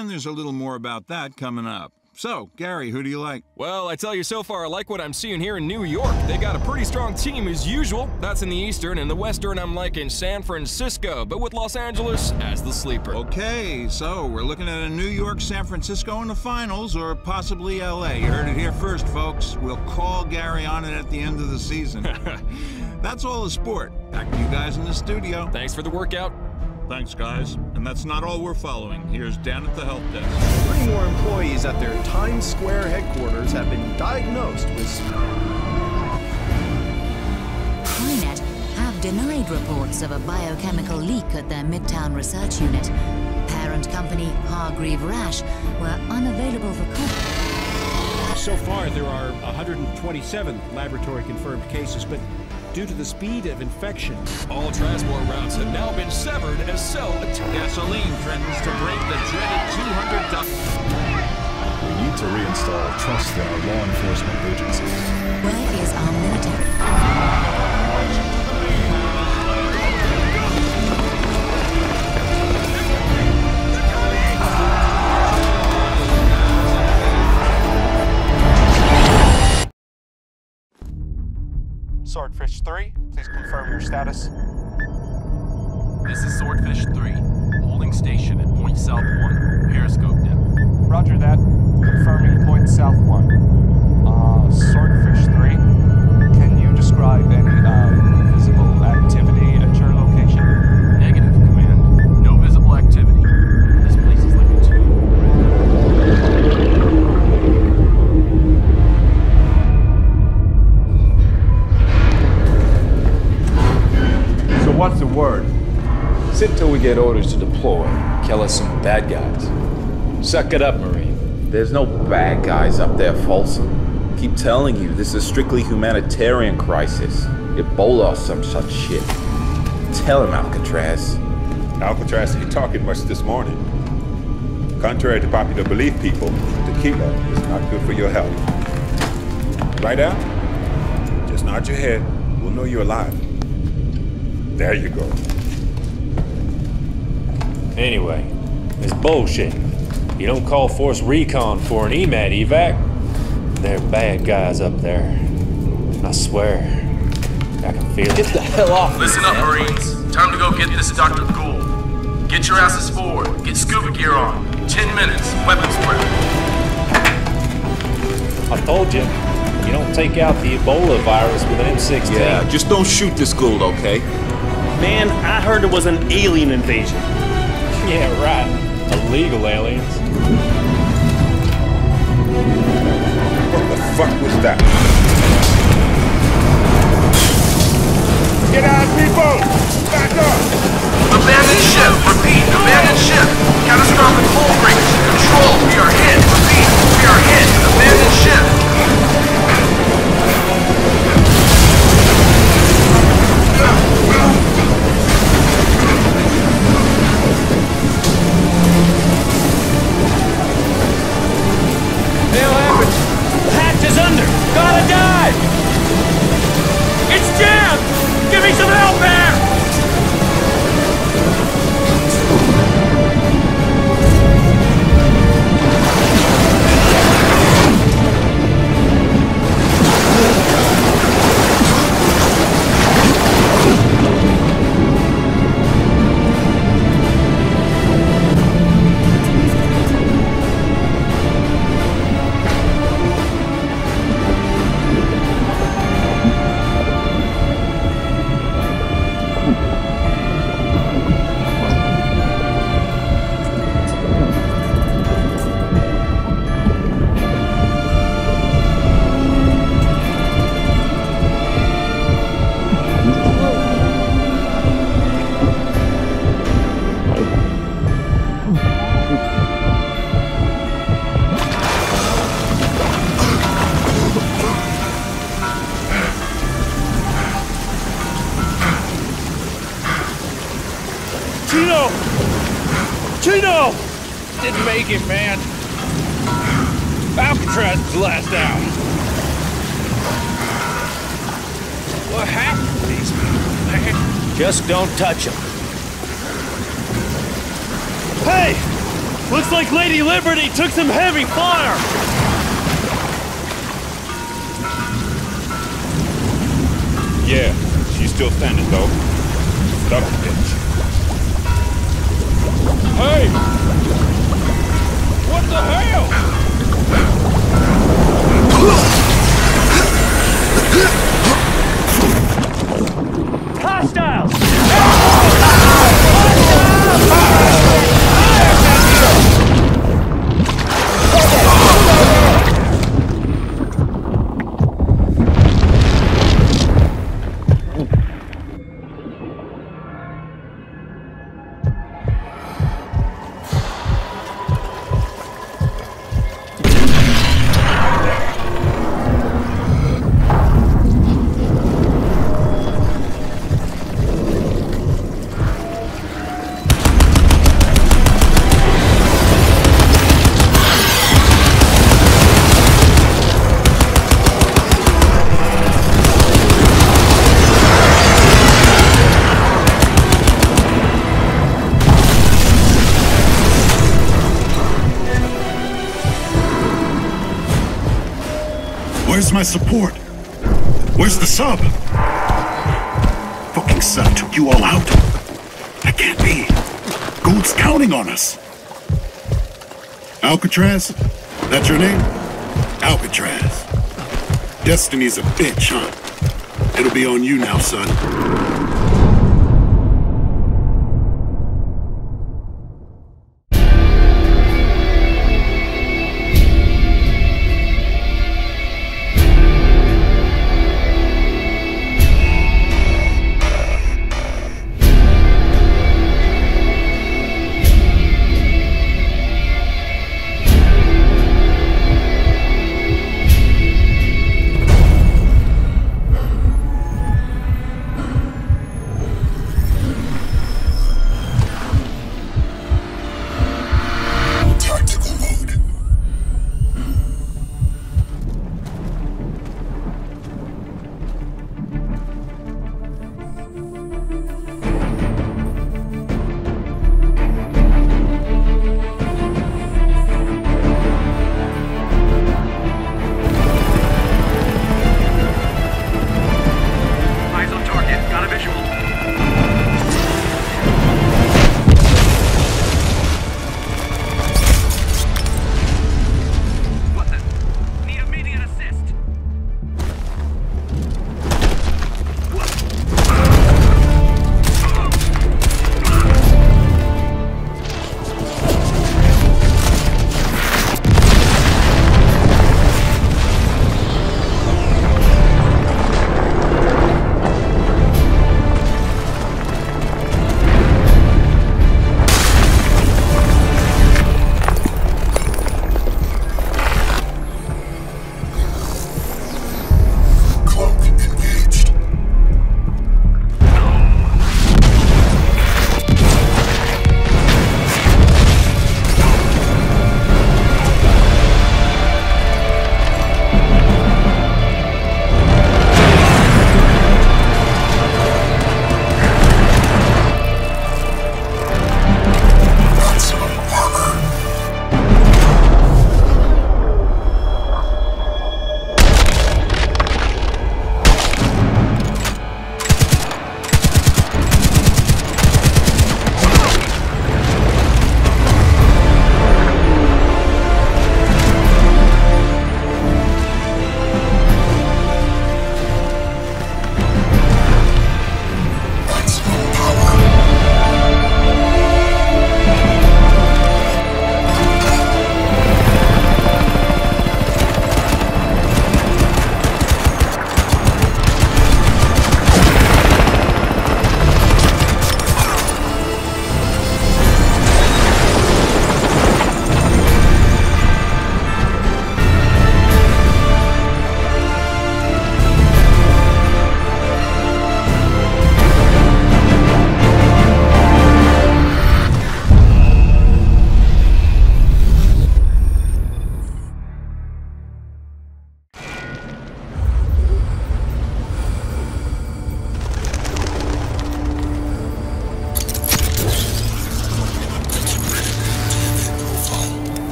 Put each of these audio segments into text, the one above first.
And there's a little more about that coming up. So, Gary, who do you like? Well, I tell you so far, I like what I'm seeing here in New York. They got a pretty strong team as usual. That's in the Eastern. and the Western, I'm liking San Francisco, but with Los Angeles as the sleeper. Okay, so we're looking at a New York, San Francisco in the finals, or possibly LA. You heard it here first, folks. We'll call Gary on it at the end of the season. That's all the sport. Back to you guys in the studio. Thanks for the workout. Thanks, guys. And that's not all we're following. Here's Dan at the help desk. Three more employees at their Times Square headquarters have been diagnosed with... Crynet have denied reports of a biochemical leak at their Midtown research unit. Parent company Hargreave-Rasch were unavailable for comment. So far, there are 127 laboratory-confirmed cases, but due to the speed of infection. All transport routes have now been severed as cell gasoline threatens to break the dreaded 200 We need to reinstall trust in our law enforcement agencies. Where is our military? Swordfish 3, please confirm your status. This is Swordfish 3, holding station at point south 1, periscope depth. Roger that. Confirming point south 1. Uh, Swordfish 3, can you describe any, uh, what's the word? Sit till we get orders to deploy. Kill us some bad guys. Suck it up, Marine. There's no bad guys up there, Folsom. Keep telling you, this is a strictly humanitarian crisis. Ebola or some such shit. Tell him, Alcatraz. Alcatraz ain't talking much this morning. Contrary to popular belief, people, tequila is not good for your health. Right, Al? Just nod your head. We'll know you're alive. There you go. Anyway, it's bullshit. You don't call Force Recon for an EMAT evac. They're bad guys up there. I swear. I can feel it. Get the hell off me, Listen up, man. Marines. Time to go get this Dr. Gould. Get your asses forward. Get scuba gear on. Ten minutes. Weapons prep. I told you. You don't take out the Ebola virus with an M16. Yeah, just don't shoot this Gould, okay? Man, I heard it was an alien invasion. Yeah, right. Illegal aliens. What the fuck was that? Get out, people! Back up! Abandoned ship. Repeat. Abandoned ship. Catastrophic hull breach. Control. We are hit. Repeat. We are hit. Abandoned ship. Is under. Gotta dive. It's jammed. Give me some help there. Alcatraz was out. What happened to these people, man? Just don't touch them. Hey! Looks like Lady Liberty took some heavy fire! Yeah, she's still standing though. Stubborn bitch. Hey! What the hell? Hostiles! My support? Where's the sub? Fucking sub took you all out. That can't be. Gould's counting on us. Alcatraz? That's your name? Alcatraz. Destiny's a bitch, huh? It'll be on you now, son.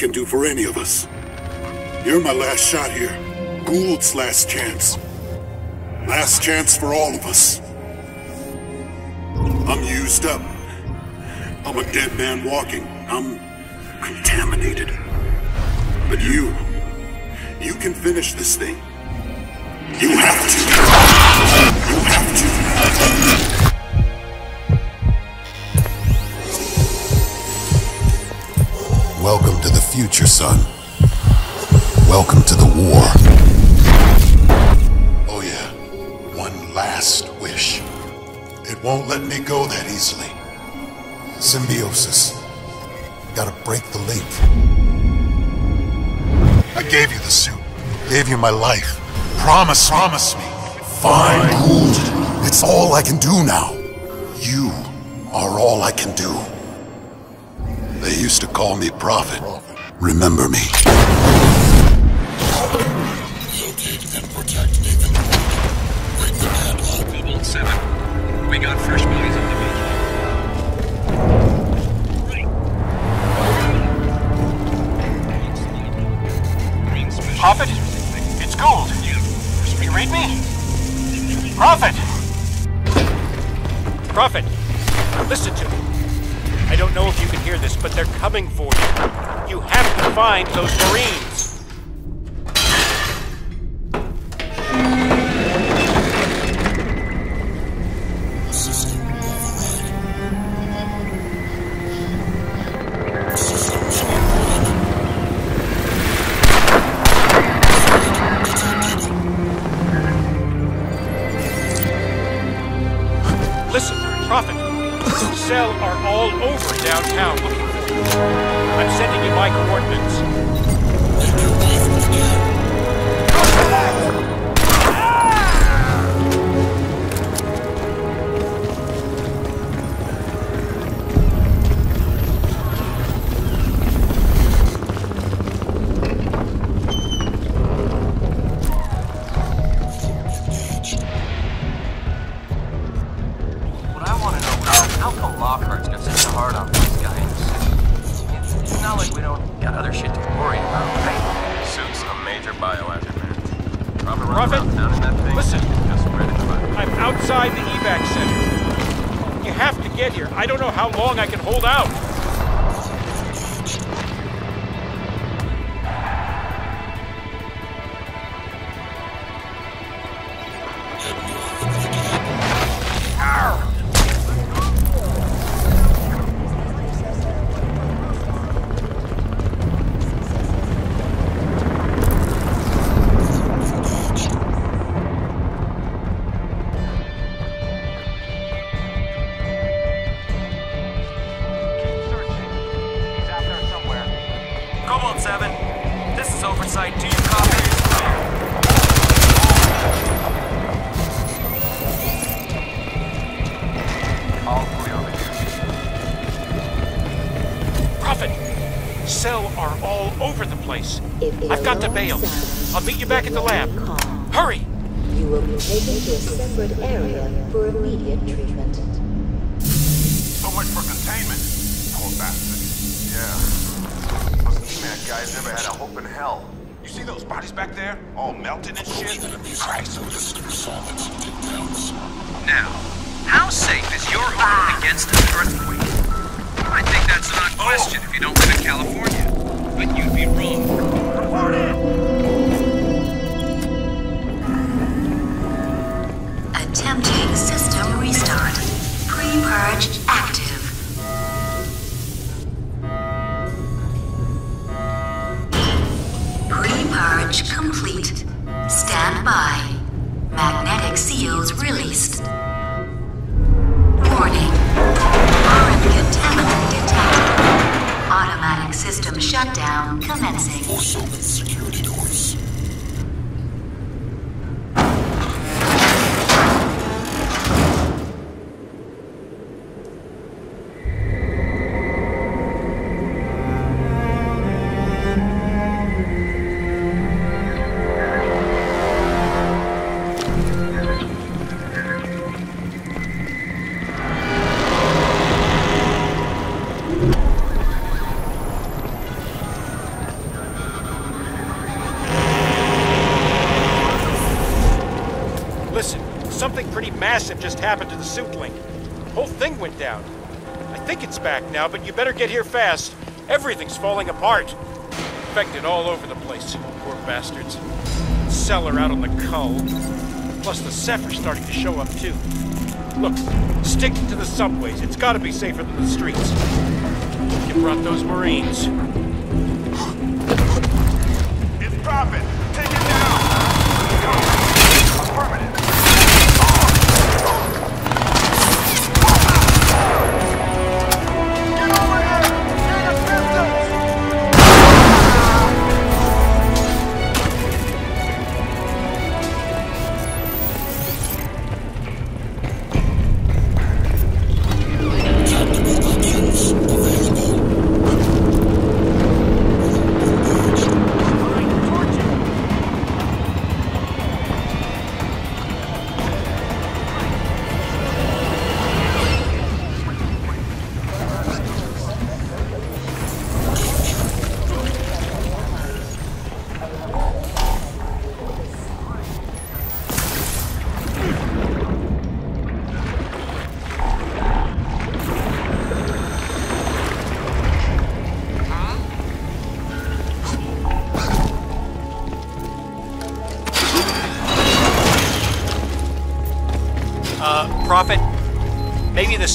Can do for any of us. You're my last shot here. Gould's last chance. Last chance for all of us. I'm used up. I'm a dead man walking. I'm contaminated. But you, you can finish this thing. You have to. You have to. Welcome to the future, son. Welcome to the war. Oh, yeah. One last wish. It won't let me go that easily. Symbiosis. Gotta break the link. I gave you the suit. Gave you my life. Promise, promise me. Fine, Gould. It's all I can do now. You are all I can do. They used to call me Prophet. Remember me. Locate and protect Nathan. Break the padlock. Cobalt 7. We got fresh bodies on the beach. Prophet? It's Gould. You read me? Prophet! Prophet, listen to me. Don't know if you can hear this, but they're coming for you. You have to find those Marines. Got to bail. Just happened to the suit link. The whole thing went down. I think it's back now, but you better get here fast. Everything's falling apart. Infected all over the place. Poor bastards. Cellar out on the cull. Plus the Ceph are starting to show up too. Look, stick to the subways. It's gotta be safer than the streets. You brought those Marines.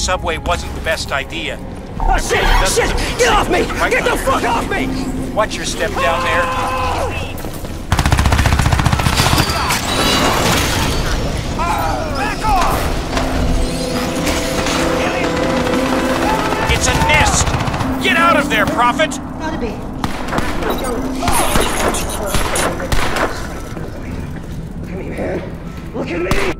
Subway wasn't the best idea. Oh, shit! Shit! Get off me! Get the fuck off me! Watch your step down there. Back off. It's a nest! Get out of there, Prophet! Gotta be. Look at me, man. Look at me!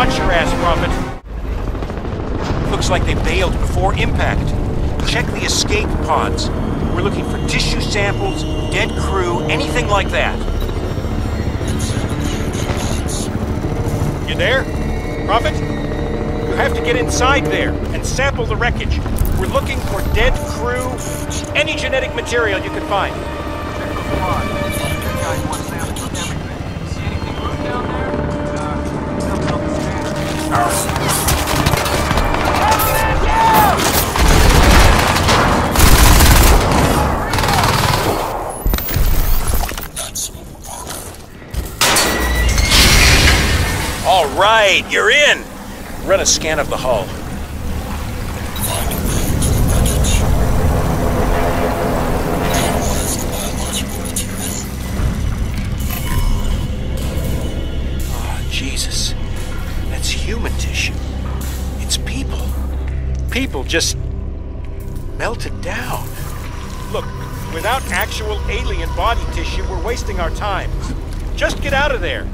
Watch your ass, Prophet. Looks like they bailed before impact. Check the escape pods. We're looking for tissue samples, dead crew, anything like that. You there? Prophet? You have to get inside there and sample the wreckage. We're looking for dead crew, any genetic material you can find. Right, you're in. Run a scan of the hull. Oh, Jesus. That's human tissue. It's people. People just melted down. Look, without actual alien body tissue, we're wasting our time. Just get out of there.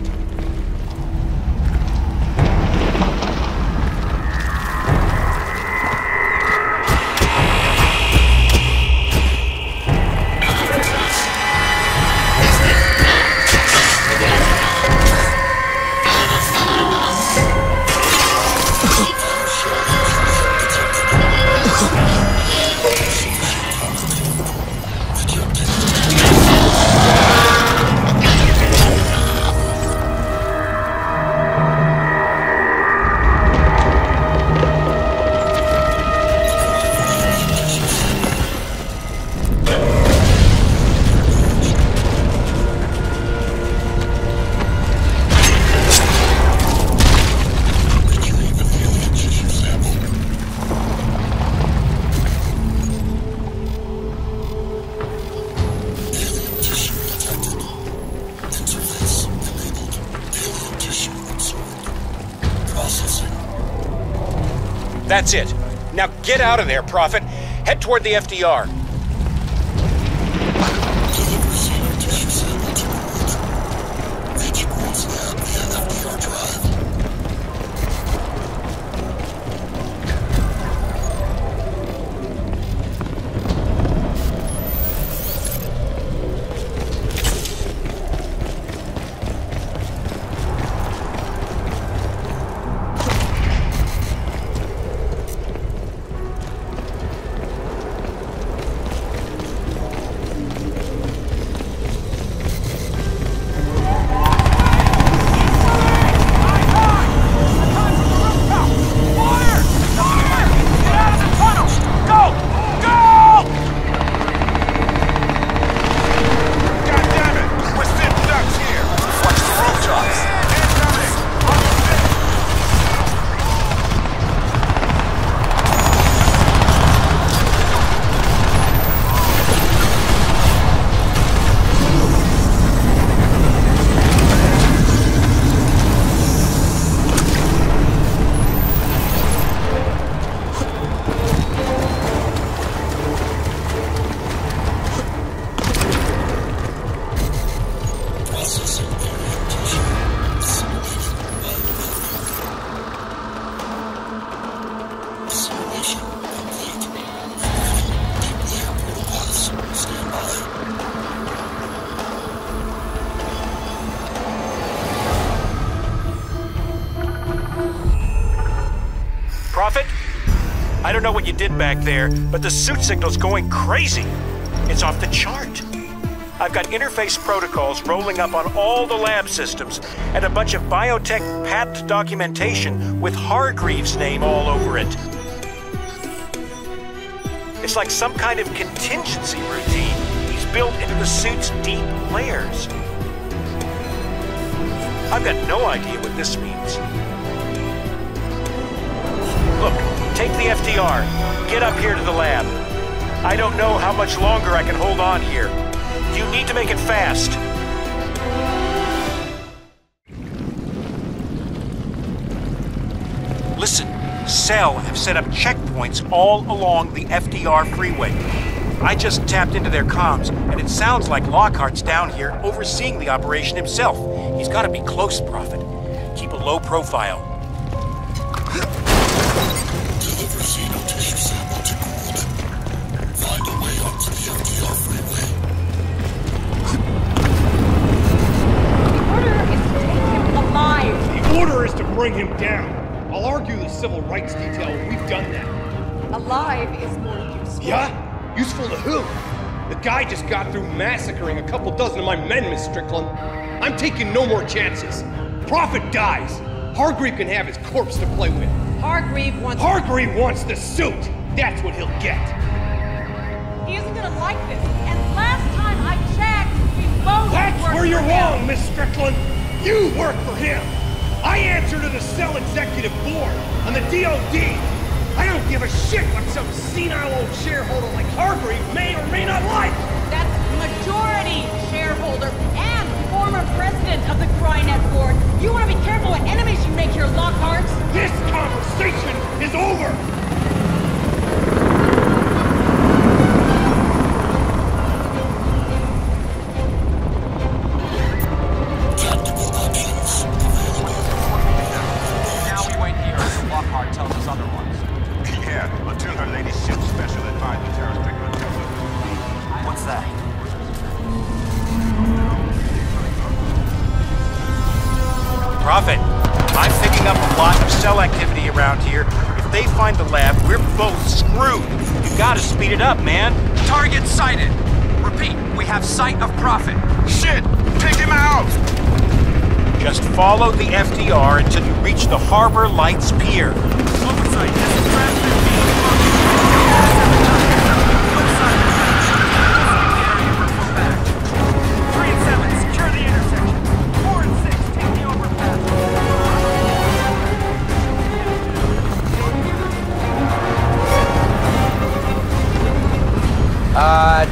Get out of there, Prophet. Head toward the FDR. Back there, but the suit signal's going crazy. It's off the chart. I've got interface protocols rolling up on all the lab systems and a bunch of biotech patent documentation with Hargreaves' name all over it. It's like some kind of contingency routine he's built into the suit's deep layers. I've got no idea what this means. Take the FDR. Get up here to the lab. I don't know how much longer I can hold on here. You need to make it fast. Listen, Cell have set up checkpoints all along the FDR freeway. I just tapped into their comms, and it sounds like Lockhart's down here overseeing the operation himself. He's got to be close, Prophet. Keep a low profile. My men, Miss Strickland. I'm taking no more chances. Prophet dies. Hargreave can have his corpse to play with. Hargreave wants. Hargreave wants the suit. That's what he'll get. He isn't gonna like this. And last time I checked, we both That's where you're wrong, Miss Strickland. You work for him. I answer to the cell executive board on the DOD. I don't give a shit what some senile old shareholder like Hargreave may or may not like. That's majority shareholder and former president of the Crynet board. You want to be careful what enemies you make here, Lockharts. This conversation is over.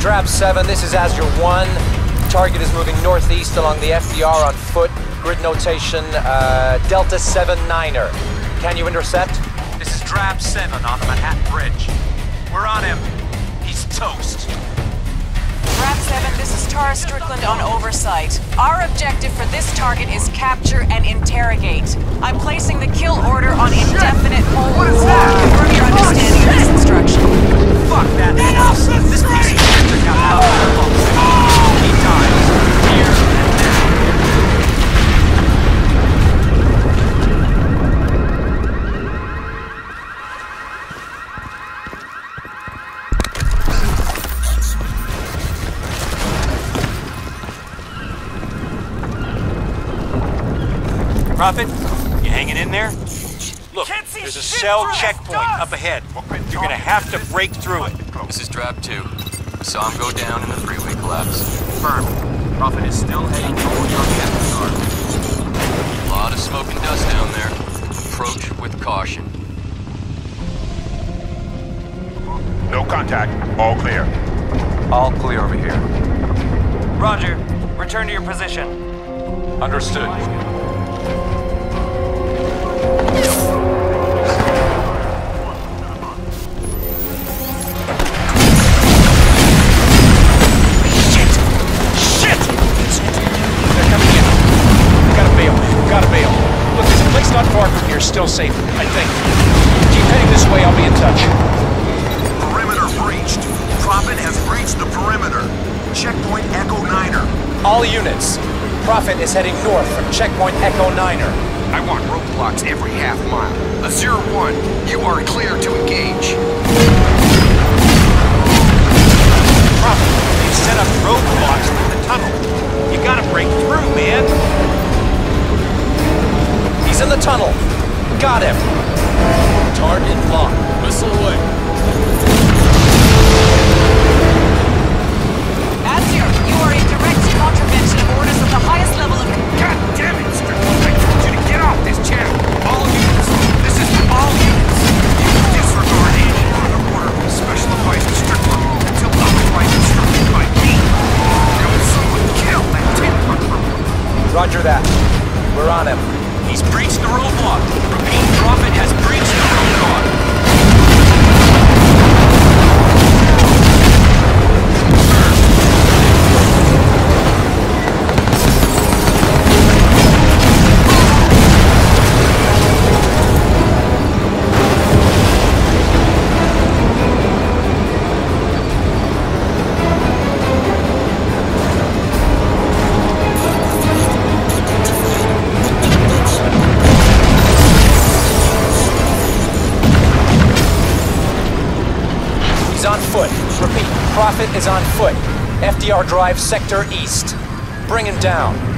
Drab 7, this is Azure 1. Target is moving northeast along the FDR on foot. Grid notation, uh, Delta 7 Niner. Can you intercept? This is Drab 7 on the Manhattan Bridge. We're on him. He's toast. Drab 7, this is Tara Strickland on oversight. Our objective for this target is capture and interrogate. I'm placing the kill order on indefinite hold. What is that? Confirm your understanding of this instruction. Fuck that. This piece of shit took out Alpha He dies. Here and now. Prophet, you hanging in there? Look, there's a cell checkpoint up ahead. You're gonna have to break through it. This is Drab 2. I Saw him go down in the freeway collapse. Confirmed. Prophet is still heading toward your captain A lot of smoke and dust down there. Approach with caution. No contact. All clear. All clear over here. Roger. Return to your position. Understood. Still safe, I think. Keep heading this way, I'll be in touch. Perimeter breached. Prophet has breached the perimeter. Checkpoint Echo Niner. All units. Prophet is heading north from checkpoint Echo Niner. I want roadblocks every half mile. A zero one, you are clear to engage. Prophet, they've set up roadblocks in the tunnel. You gotta break through, man. He's in the tunnel. Got him. Target locked. Missile away. Azure, you are in direct contravention of orders of the highest level of... God damn it, Strickland! I told you to get off this channel. All units. This is all units. You disregard any further order from Special Advisor Strickland until otherwise instructed by me. There was someone killed that tin. Roger that. We're on him. He's breached the roadblock. Repeat, Prophet has breached Prophet is on foot. FDR Drive, Sector East. Bring him down.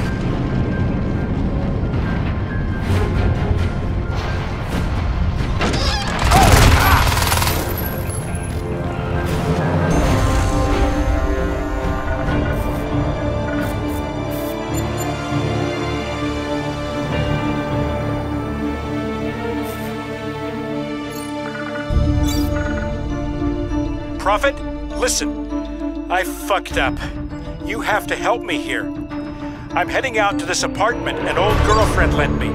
Listen. I fucked up. You have to help me here. I'm heading out to this apartment an old girlfriend lent me.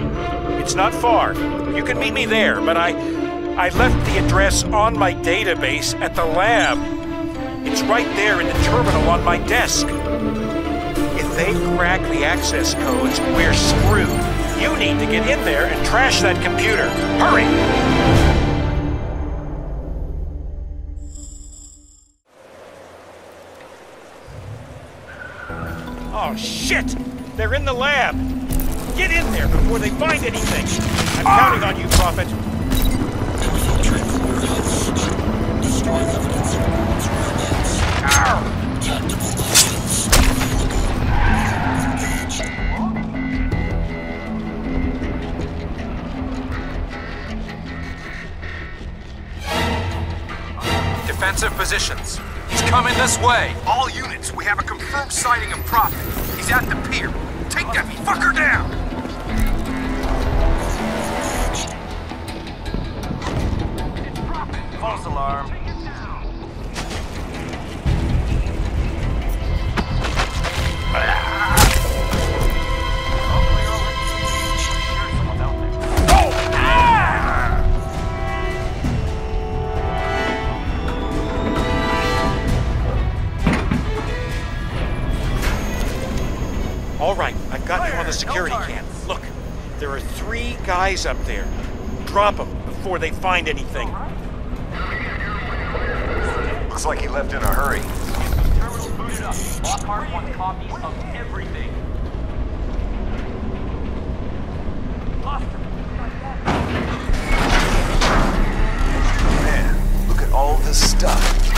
It's not far. You can meet me there, but I I left the address on my database at the lab. It's right there in the terminal on my desk. If they crack the access codes, we're screwed. You need to get in there and trash that computer. Hurry! Oh, shit! They're in the lab! Get in there before they find anything! I'm counting on you, Prophet. Defensive positions. He's coming this way. All right, I've got you on the security cam. Look, there are three guys up there. Drop them before they find anything. Looks like he left in a hurry. Terminal booted up. Lockhart wants copies of everything. Man, look at all this stuff.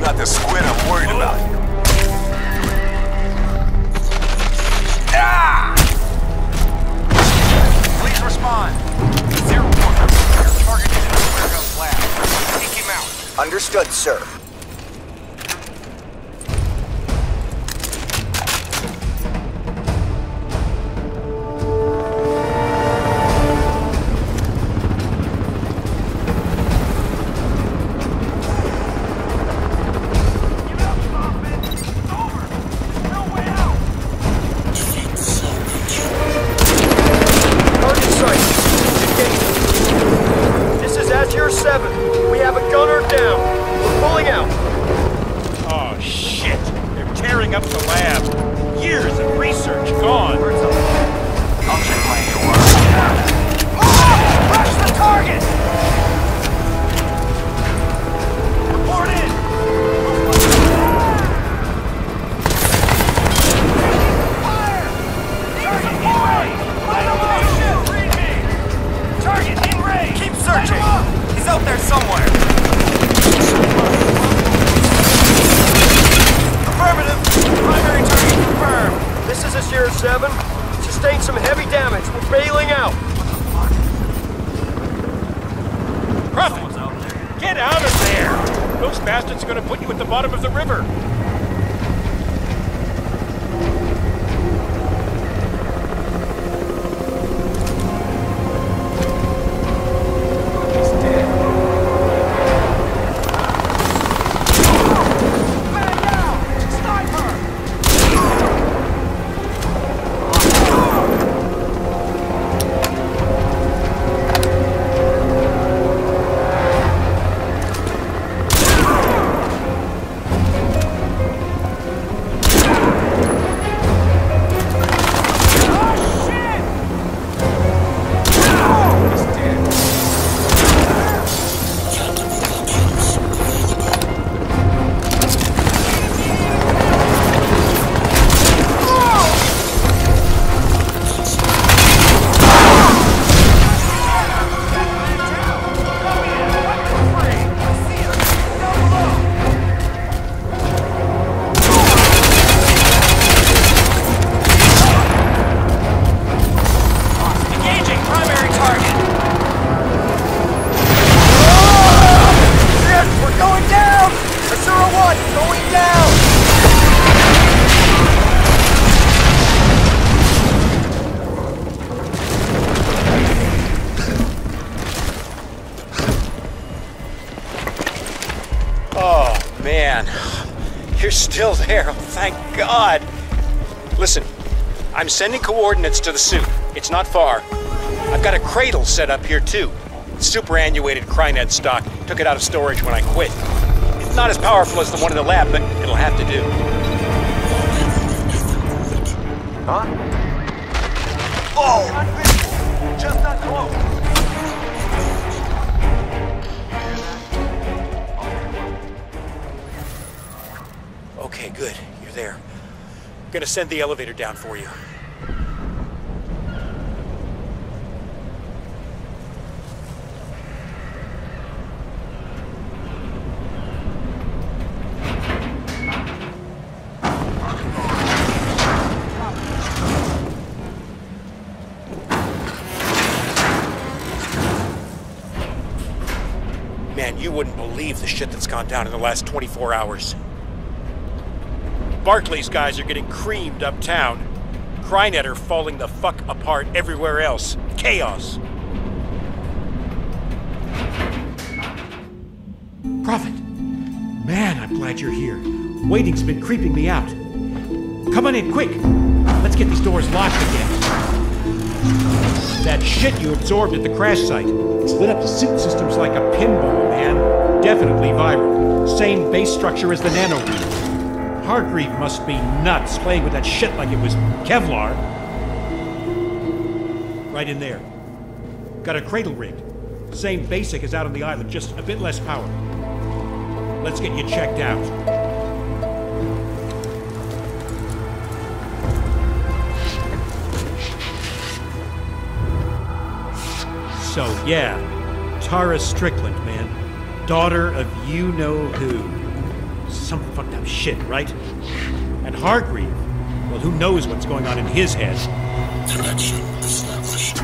Not the squid I'm worried about. Ah! Please respond. Zero one. Your target is in the warehouse lab. Take him out. Understood, sir. There. Oh, thank God. Listen, I'm sending coordinates to the suit. It's not far. I've got a cradle set up here, too. Superannuated Crynet stock. Took it out of storage when I quit. It's not as powerful as the one in the lab, but it'll have to do. Huh? Oh! Gonna send the elevator down for you. Man, you wouldn't believe the shit that's gone down in the last 24 hours. Barclay's guys are getting creamed uptown. Crynet are falling the fuck apart everywhere else. Chaos. Prophet! Man, I'm glad you're here. Waiting's been creeping me out. Come on in, quick! Let's get these doors locked again. That shit you absorbed at the crash site. It's lit up the suit systems like a pinball, man. Definitely viral. Same base structure as the nano Hargreave must be nuts playing with that shit like it was Kevlar. Right in there. Got a cradle rigged. Same basic as out on the island, just a bit less power. Let's get you checked out. So, yeah, Tara Strickland, man. Daughter of you know who. Some fucked up shit, right? And Hargreave, well, who knows what's going on in his head? Connection established.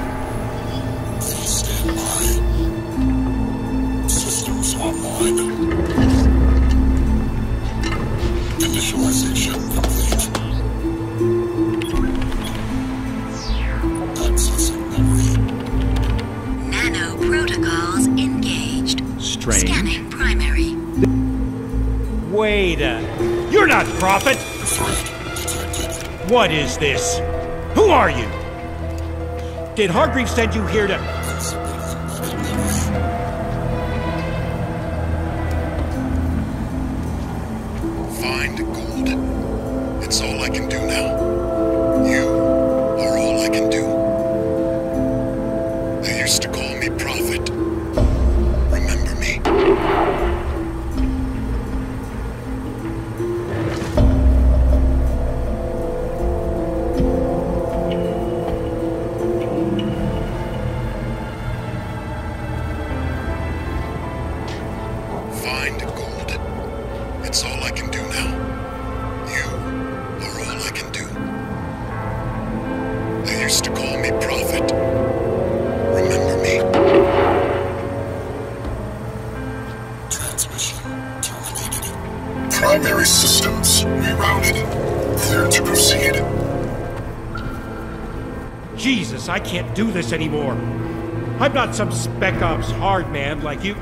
Please stand by. Systems online. You're not Prophet! What is this? Who are you? Did Hargreave send you here to... do this anymore. I'm not some spec ops hard man like you...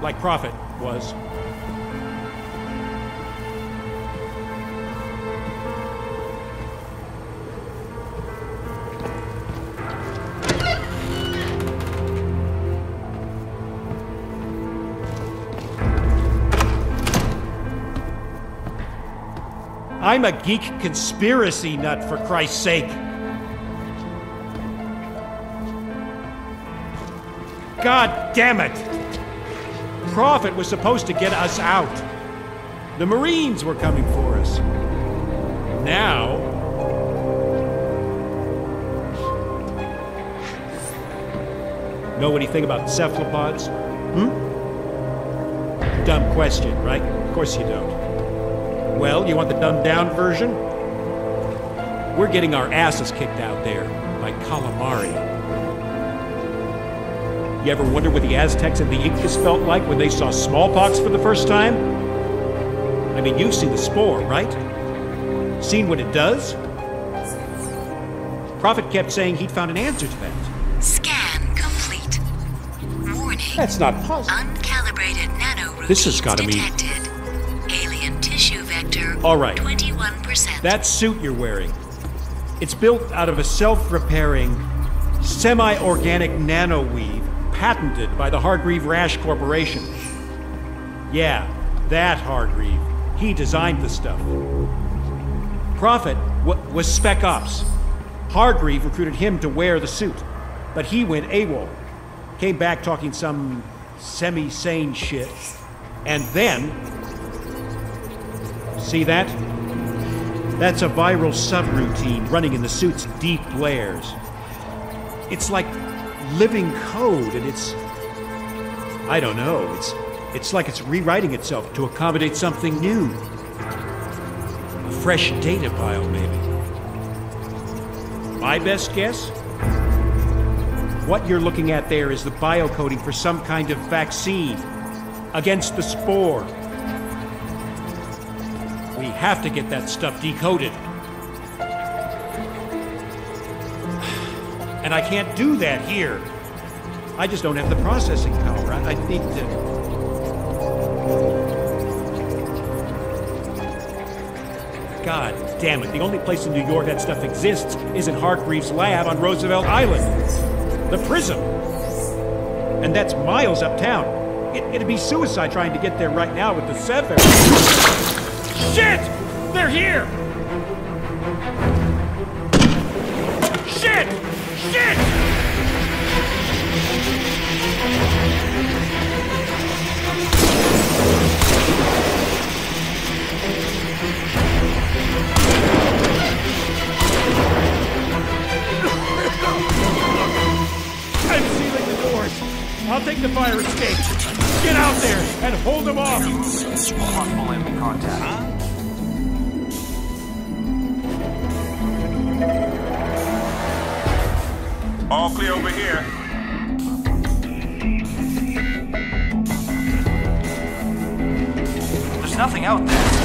like Prophet was. I'm a geek conspiracy nut, for Christ's sake. God damn it! Prophet was supposed to get us out. The Marines were coming for us. Now. Know anything about cephalopods? Hmm? Dumb question, right? Of course you don't. Well, you want the dumbed down version? We're getting our asses kicked out there by calamari. You ever wonder what the Aztecs and the Incas felt like when they saw smallpox for the first time? I mean, you've seen the spore, right? Seen what it does? Prophet kept saying he'd found an answer to that. Scan complete. Warning. That's not possible. Uncalibrated nano This has gotta mean- detected. Alien tissue vector All right. 21%. That suit you're wearing, it's built out of a self-repairing, semi-organic nanoweave patented by the Hargreave-Rasch Corporation. Yeah, that Hargreave. He designed the stuff. Prophet was Spec Ops. Hargreave recruited him to wear the suit, but he went AWOL. Came back talking some semi sane shit. And then. See that? That's a viral subroutine running in the suit's deep layers. It's like living code, and it's. I don't know. It's. It's like it's rewriting itself to accommodate something new. A fresh data pile, maybe. My best guess? What you're looking at there is the biocoding for some kind of vaccine against the spore. We have to get that stuff decoded. And I can't do that here. I just don't have the processing power. I, I need to. God damn it. The only place in New York that stuff exists is in Hargreaves' lab on Roosevelt Island. The Prism. And that's miles uptown. It, it'd be suicide trying to get there right now with the Sever. Shit! They're here! I'll take the fire escape. Get out there and hold them off. Possible enemy contact. All clear over here. There's nothing out there.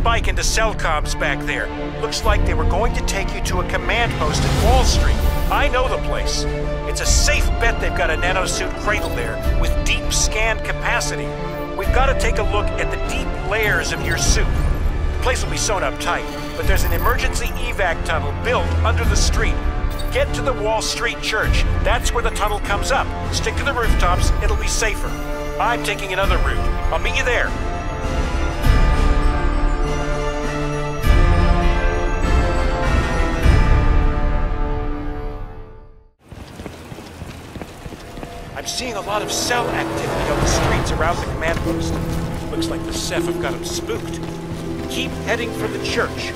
Spike into cell comms back there. Looks like they were going to take you to a command post at Wall Street. I know the place. It's a safe bet they've got a nanosuit cradle there with deep scan capacity. We've got to take a look at the deep layers of your suit. The place will be sewn up tight, but there's an emergency evac tunnel built under the street. Get to the Wall Street Church. That's where the tunnel comes up. Stick to the rooftops, it'll be safer. I'm taking another route. I'll meet you there. Seeing a lot of cell activity on the streets around the command post. Looks like the Ceph have got them spooked. Keep heading for the church.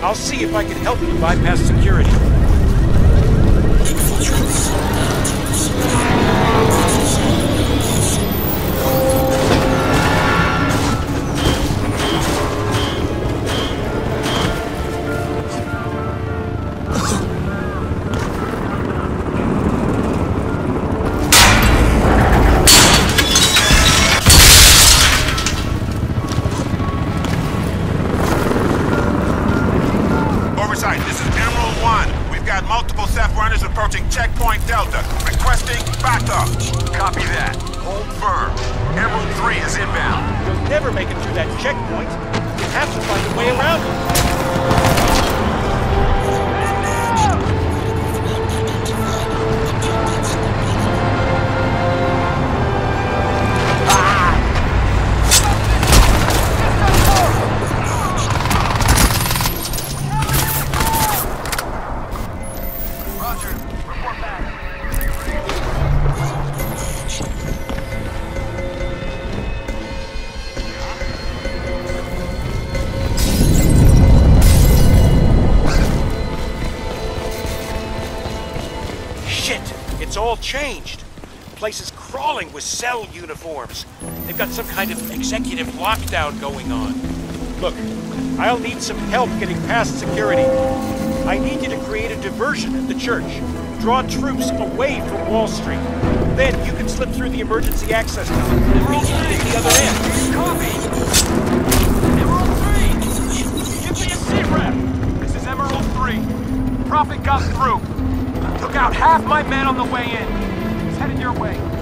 I'll see if I can help you bypass security. Kind of executive lockdown going on. Look, I'll need some help getting past security. I need you to create a diversion at the church. Draw troops away from Wall Street. Then you can slip through the emergency access tunnel meet me at the other end. Copy! Emerald 3! Give me a sit rep! This is Emerald 3. Prophet got through. Took out half my men on the way in. He's headed your way.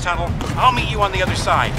Tunnel. I'll meet you on the other side.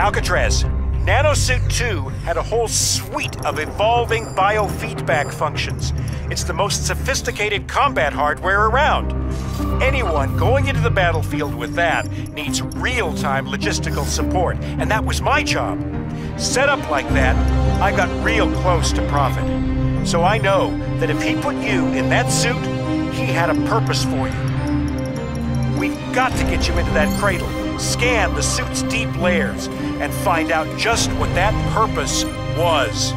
Alcatraz, Nanosuit 2 had a whole suite of evolving biofeedback functions. It's the most sophisticated combat hardware around. Anyone going into the battlefield with that needs real time logistical support, and that was my job. Set up like that, I got real close to Prophet. So I know that if he put you in that suit, he had a purpose for you. We've got to get you into that cradle, scan the suit's deep layers, and find out just what that purpose was.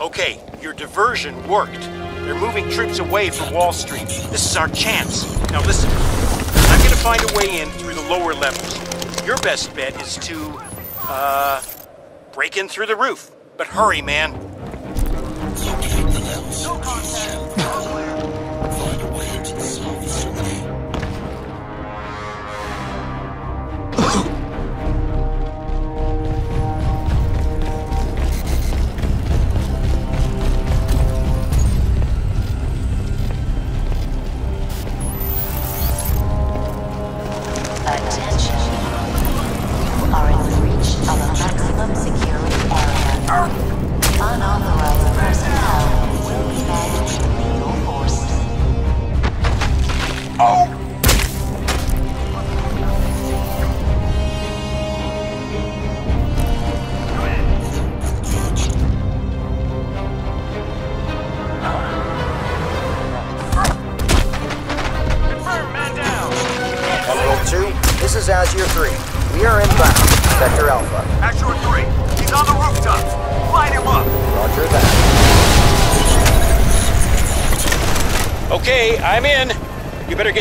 Okay, your diversion worked. They're moving troops away from Wall Street. This is our chance. Now listen, I'm gonna find a way in through the lower levels. Your best bet is to, uh, break in through the roof. But hurry, man.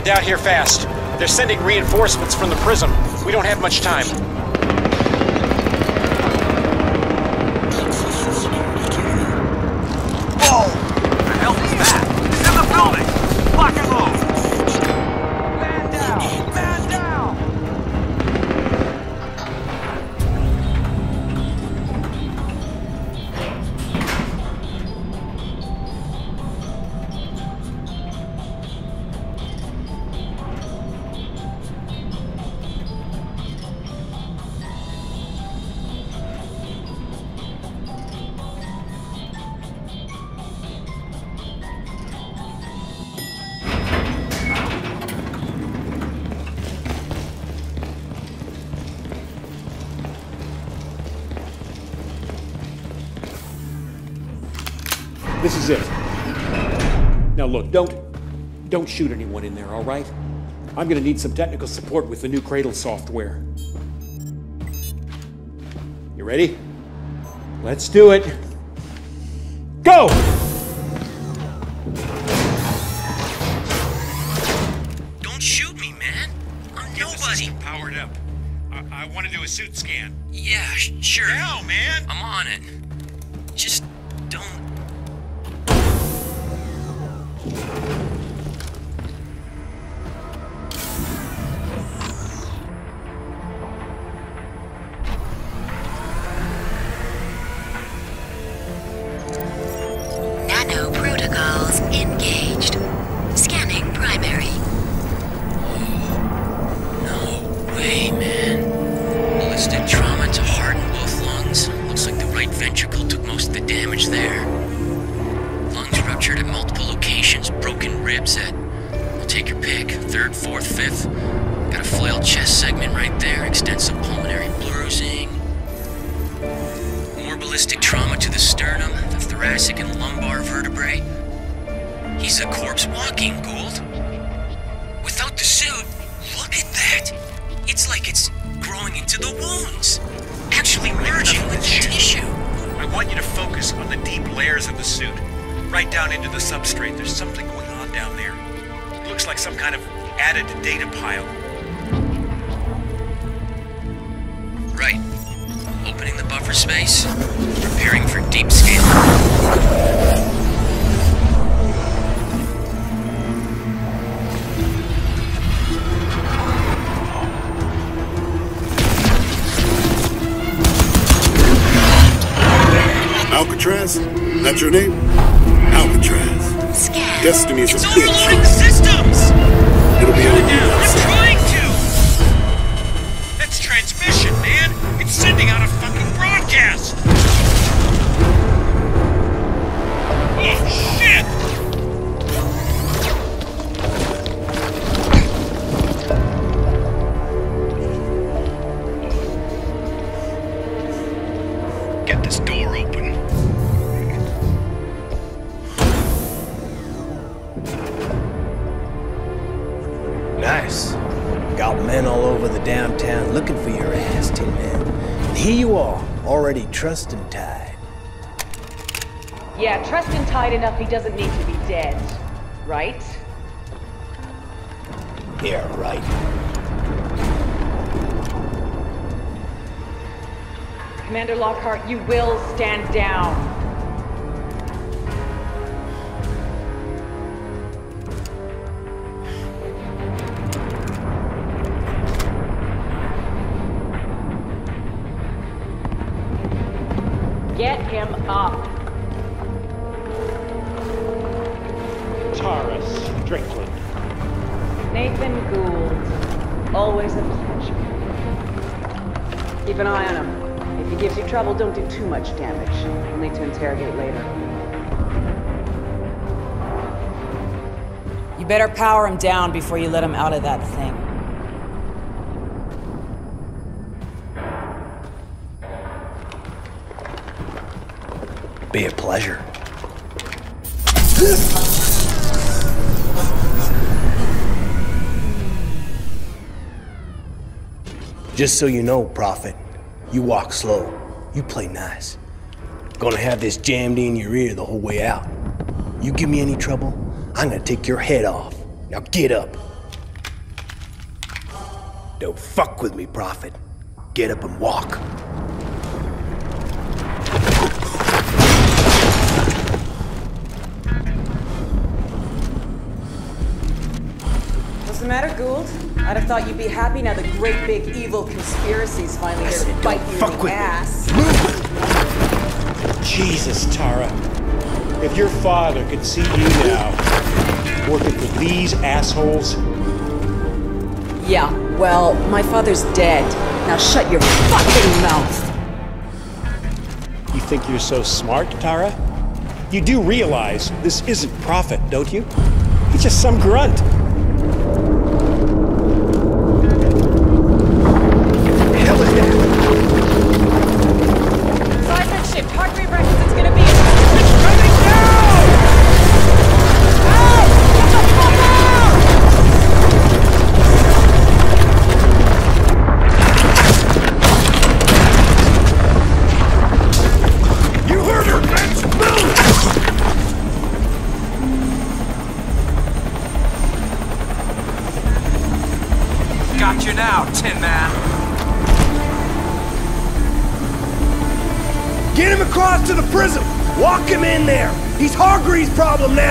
Down here fast. They're sending reinforcements from the prism. We don't have much time. Don't shoot anyone in there, all right? I'm gonna need some technical support with the new Cradle software. You ready? Let's do it. Get this door open. Nice. Got men all over the downtown looking for your ass, Tin Man. And here you are, already trussed and tied. Yeah, trust him tight enough he doesn't need to be dead. Right? Yeah, right. Commander Lockhart, you will stand down. Too much damage. We'll need to interrogate later. You better power him down before you let him out of that thing. Be a pleasure. Just so you know, Prophet, you walk slow. You play nice. Gonna have this jammed in your ear the whole way out. You give me any trouble, I'm gonna take your head off. Now get up. Don't fuck with me, Prophet. Get up and walk. What's the matter, Gould? I'd have thought you'd be happy now the great big evil conspiracy's finally here to bite you in the ass. Jesus, Tara. If your father could see you now, working for these assholes, Yeah, well, my father's dead. Now shut your fucking mouth. you think you're so smart, Tara? You do realize this isn't Prophet, don't you? He's just some grunt. Problem now!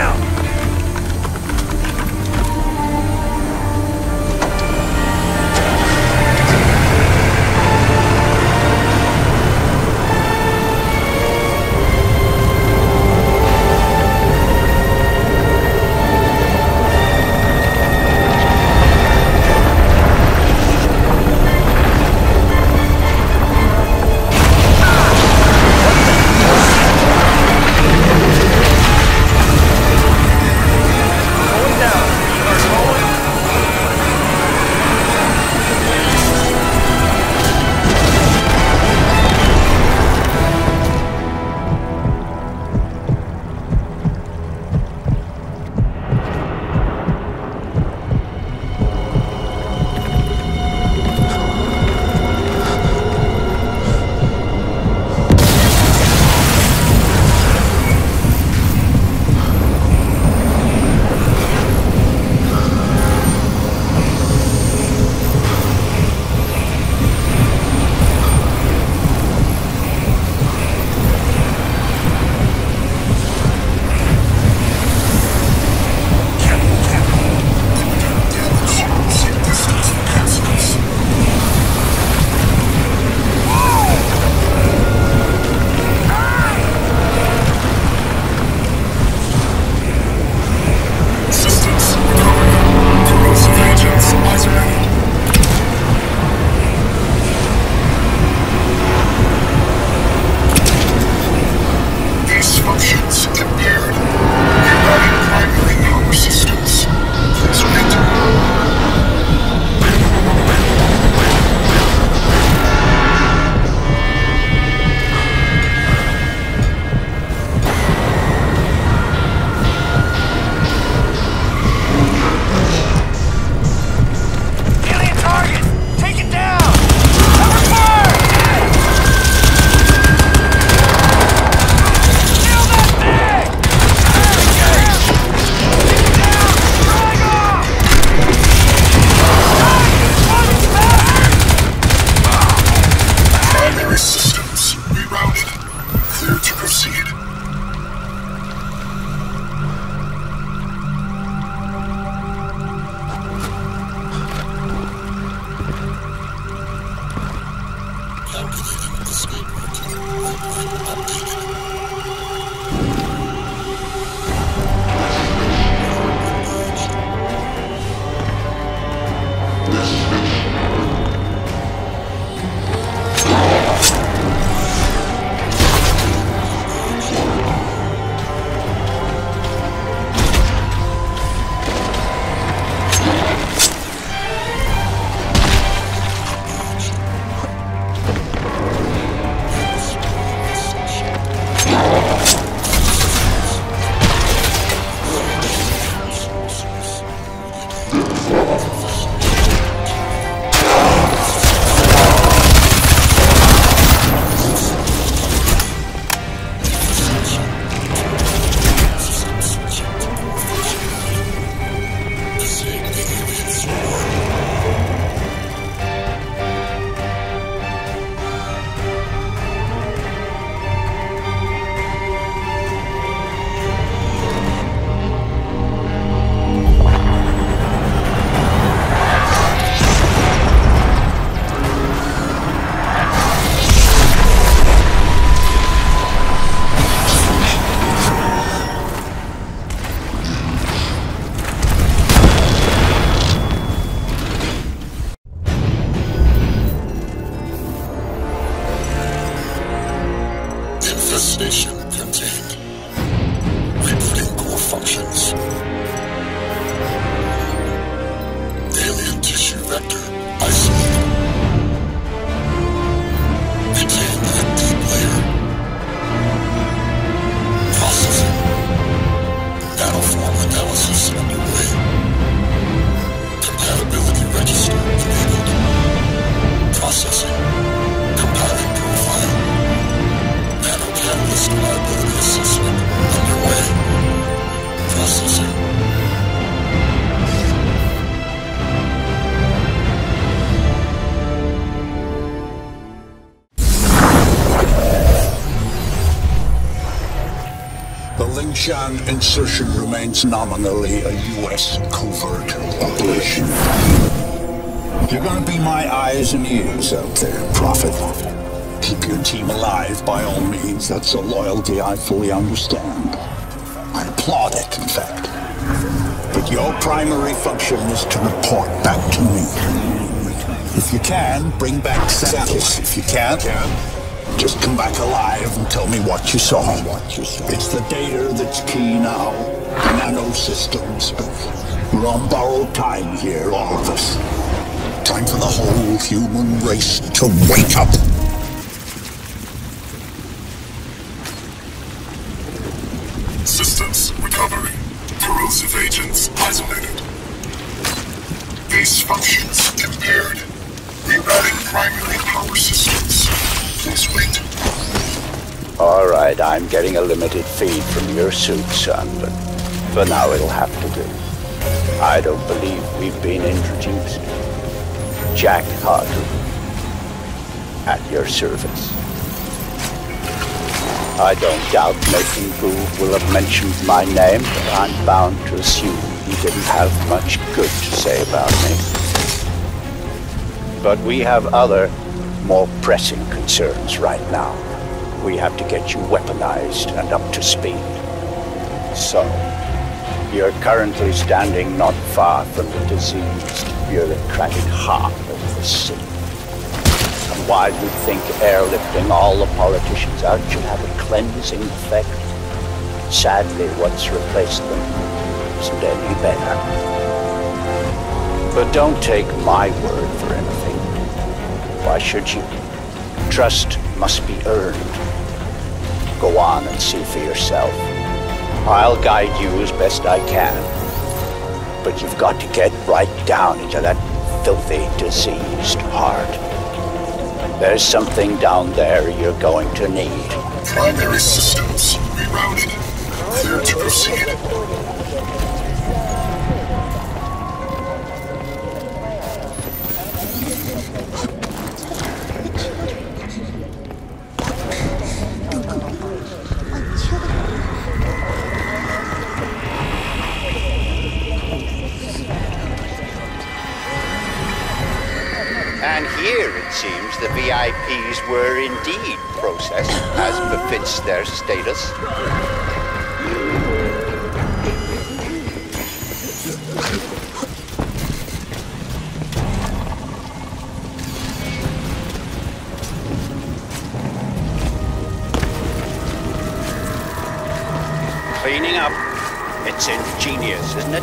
Lingshan insertion remains nominally a U.S. covert operation. You're gonna be my eyes and ears out there, Prophet. Keep your team alive by all means. That's a loyalty I fully understand. I applaud it, in fact. But your primary function is to report back to me. If you can, bring back samples. If you can't, just come back alive and tell me what you saw. What you saw. It's the data that's key now. Nano systems. We're on borrowed time here, all of us. Time for the whole human race to wake up. Getting a limited feed from your suit, son, but for now it'll have to do. I don't believe we've been introduced. Jacob Hargreave, at your service. I don't doubt Nathan Gould will have mentioned my name, but I'm bound to assume he didn't have much good to say about me. But we have other, more pressing concerns right now. We have to get you weaponized and up to speed. So, you're currently standing not far from the diseased bureaucratic heart of the city. And while you think airlifting all the politicians out should have a cleansing effect, sadly what's replaced them isn't any better. But don't take my word for anything. Why should you? Trust must be earned. On and see for yourself. I'll guide you as best I can. But you've got to get right down into that filthy, diseased heart. There's something down there you're going to need. Primary systems rerouted. Clear to proceed. Their status. Cleaning up. It's ingenious, isn't it?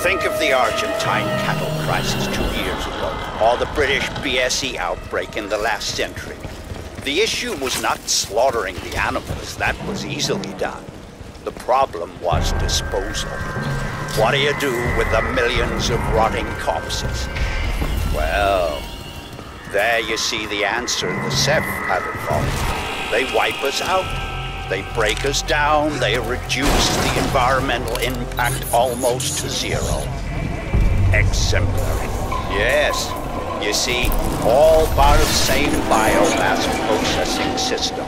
Think of the Argentine cattle crisis two years ago, or the British BSE outbreak in the last century. The issue was not slaughtering the animals, that was easily done. The problem was disposal. What do you do with the millions of rotting corpses? Well, there you see the answer the Ceph have involved. They wipe us out. They break us down. They reduce the environmental impact almost to zero. Exemplary. Yes. You see, all part of the same biomass processing system.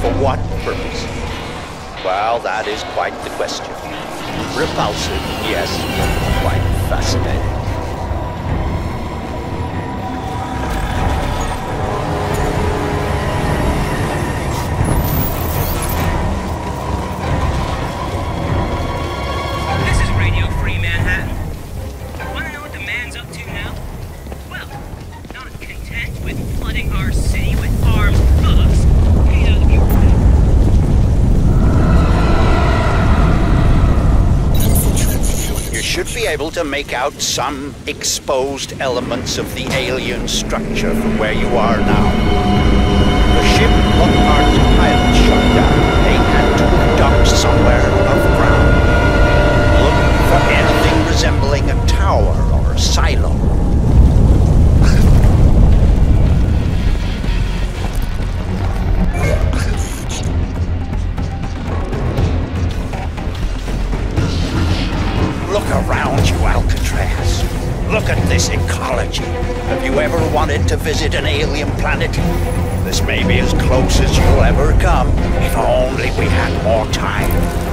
For what purpose? Well, that is quite the question. Repulsive, yes, quite fascinating. To make out some exposed elements of the alien structure from where you are now. The ship Lockhart's pilot shut down. They had to have docked somewhere above ground. Look for anything resembling a tower or a silo. Look at this ecology. Have you ever wanted to visit an alien planet? This may be as close as you'll ever come, if only we had more time.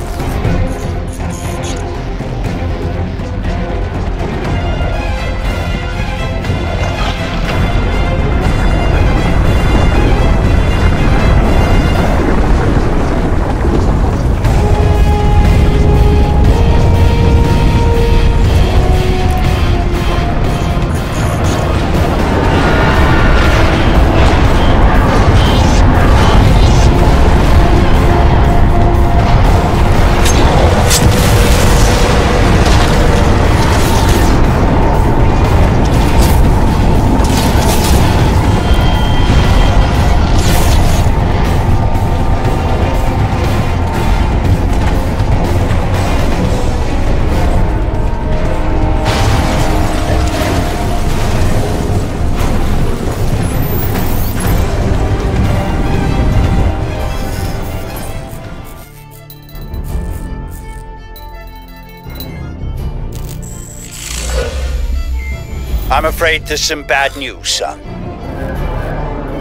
Afraid there's some bad news, son.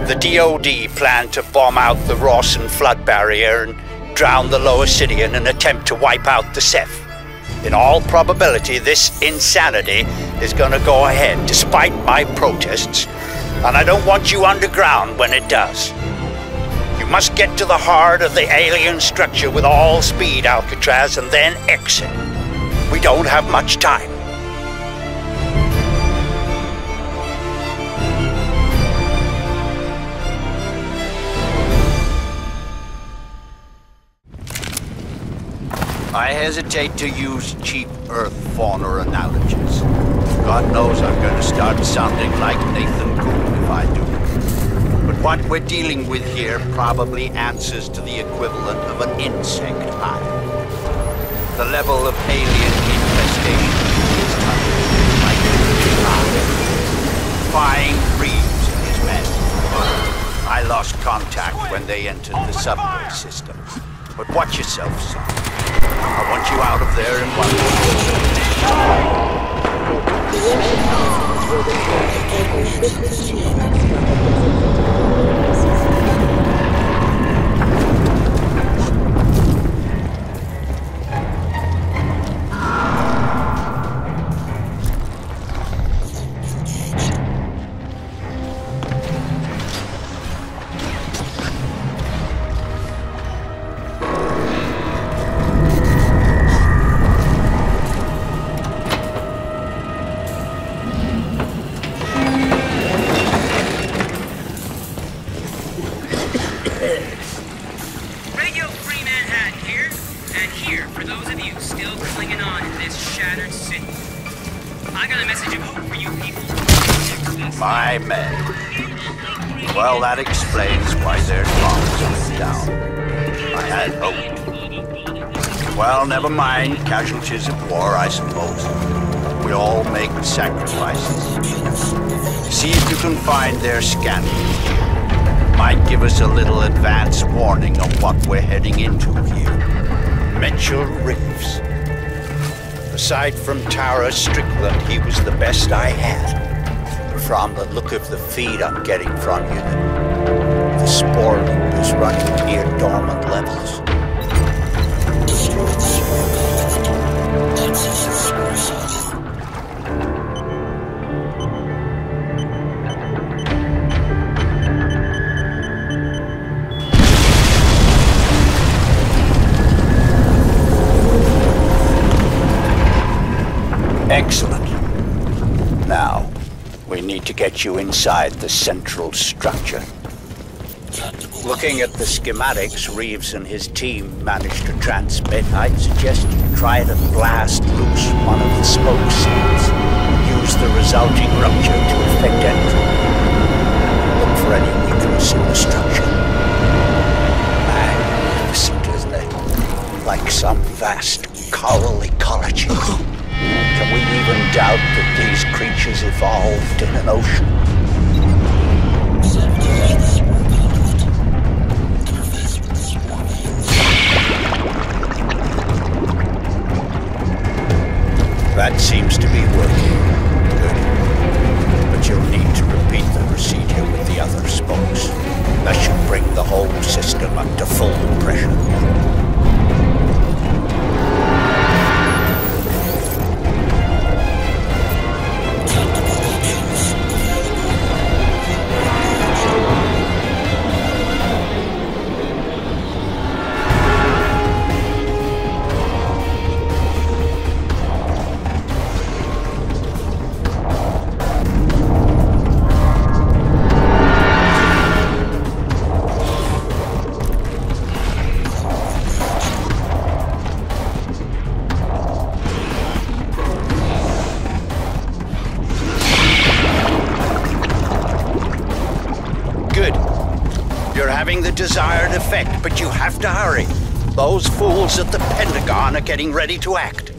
The DoD plan to bomb out the Rawson flood barrier and drown the lower city in an attempt to wipe out the Ceph. In all probability, this insanity is gonna go ahead despite my protests, and I don't want you underground when it does. You must get to the heart of the alien structure with all speed, Alcatraz, and then exit. We don't have much time. Hesitate to use cheap Earth fauna analogies. God knows I'm going to start sounding like Nathan Gould if I do. But what we're dealing with here probably answers to the equivalent of an insect hive. The level of alien infestation is like Fine Reeves and his men. I lost contact when they entered the subway system. But watch yourself. I want you out of there in one Radio their bombs went down. I had hope. Well, never mind. Casualties of war, I suppose. We all make sacrifices. See if you can find their scanning. Might give us a little advance warning of what we're heading into here. Mitchell Reeves. Aside from Tara Strickland, he was the best I had. From the look of the feed I'm getting from you, spore loop is running near dormant levels. Excellent. Now, we need to get you inside the central structure. Looking at the schematics Reeves and his team managed to transmit, I'd suggest you try to blast loose one of the smoke seals. Use the resulting rupture to effect entry. Look for any weakness in the structure. Magnificent, isn't it? Like some vast coral ecology. Can we even doubt that these creatures evolved in an ocean? seems to be working. Good. But you'll need to repeat the procedure with the other spokes. That should bring the whole system up to full pressure. Those fools at the Pentagon are getting ready to act.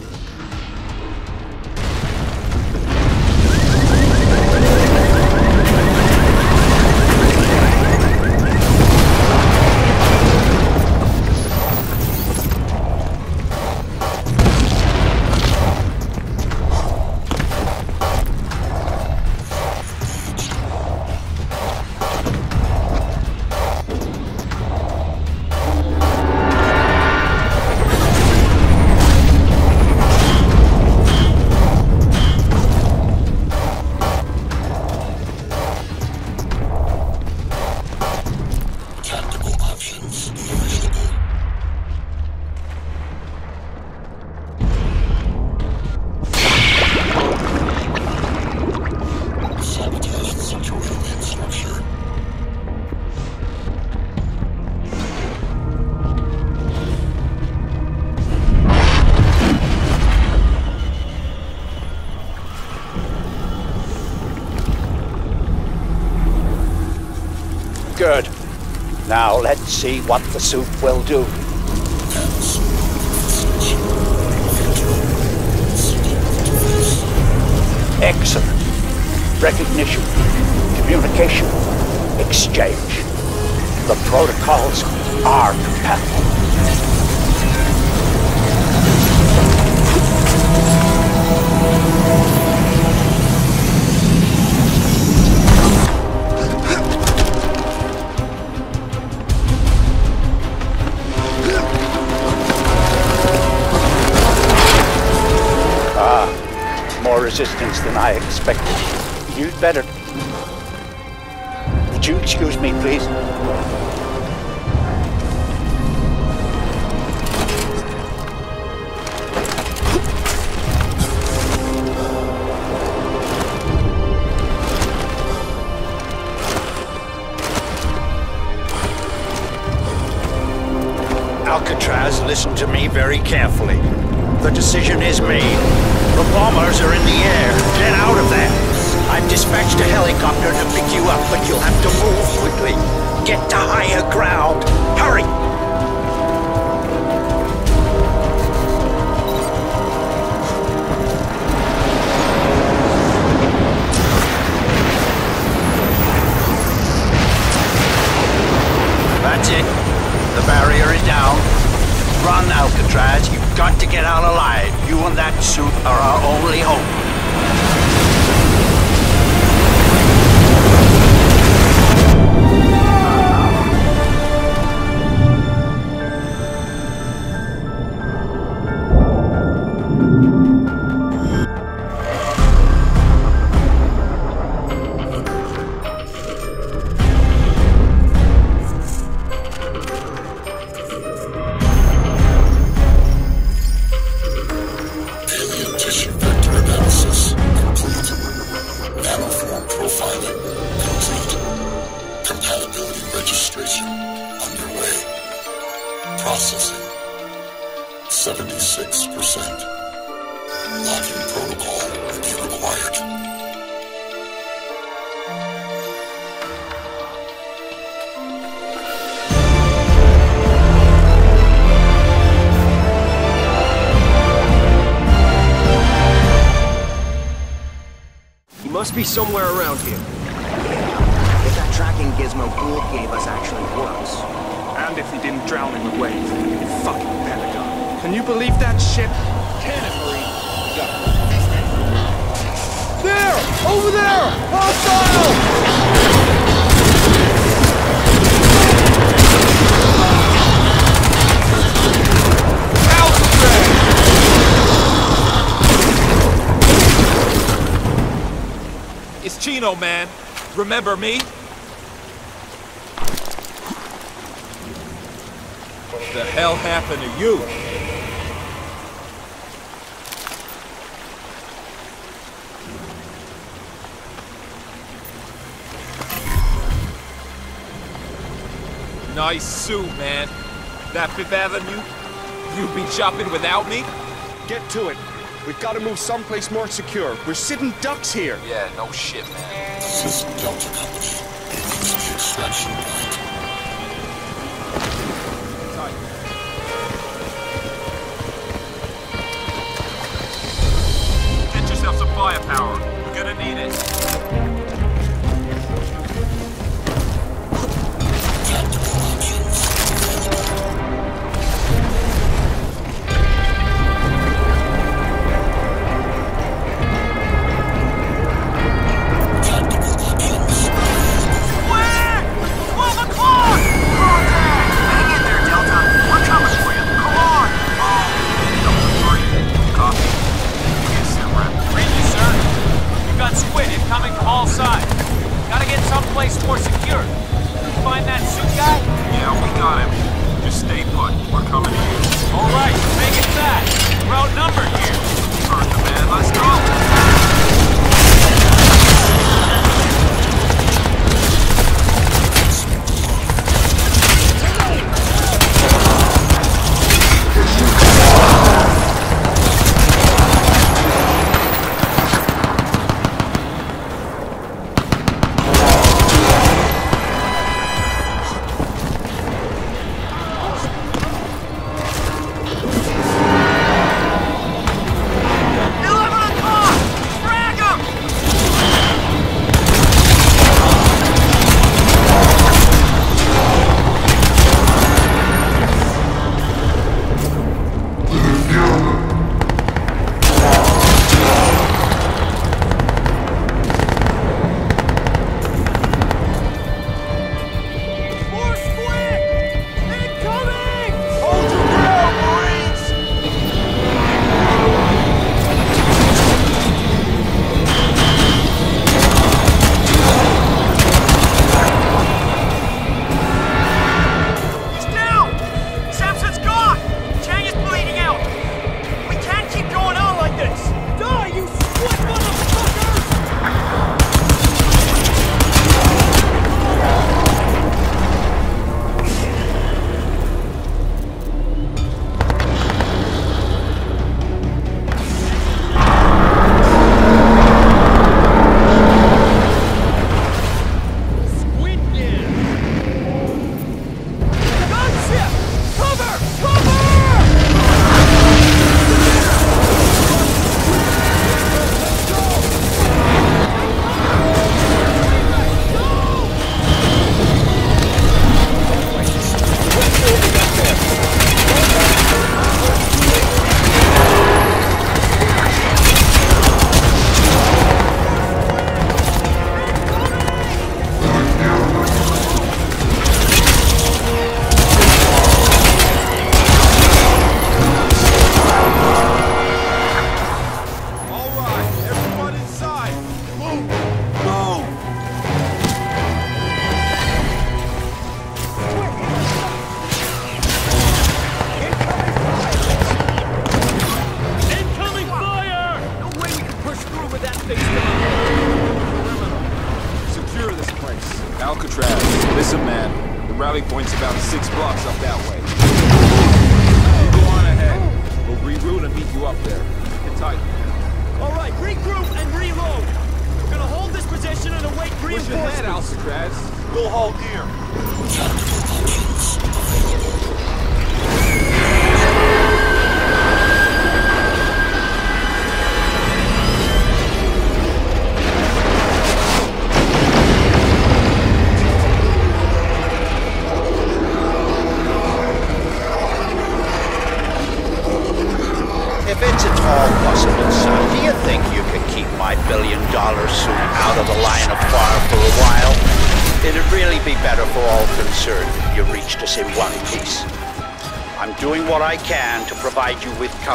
See what the soup will do. Excellent. Recognition, communication, exchange. The protocols are compatible. I expected. You'd better. Would you excuse me, please? Alcatraz, listen to me very carefully. The decision is made. The bombers are in the air. Get out of there. I've dispatched a helicopter to pick you up, but you'll have to move quickly. Get to higher ground. Hurry! That's it. The barrier is down. Run, Alcatraz. You've got to get out alive. You and that suit are our only hope. Somewhere remember me? What the hell happened to you? Nice suit, man. That Fifth Avenue? You'd be shopping without me? Get to it. We've got to move someplace more secure. We're sitting ducks here. Yeah, no shit, man. This is Delta Company. This is the extraction point. about six blocks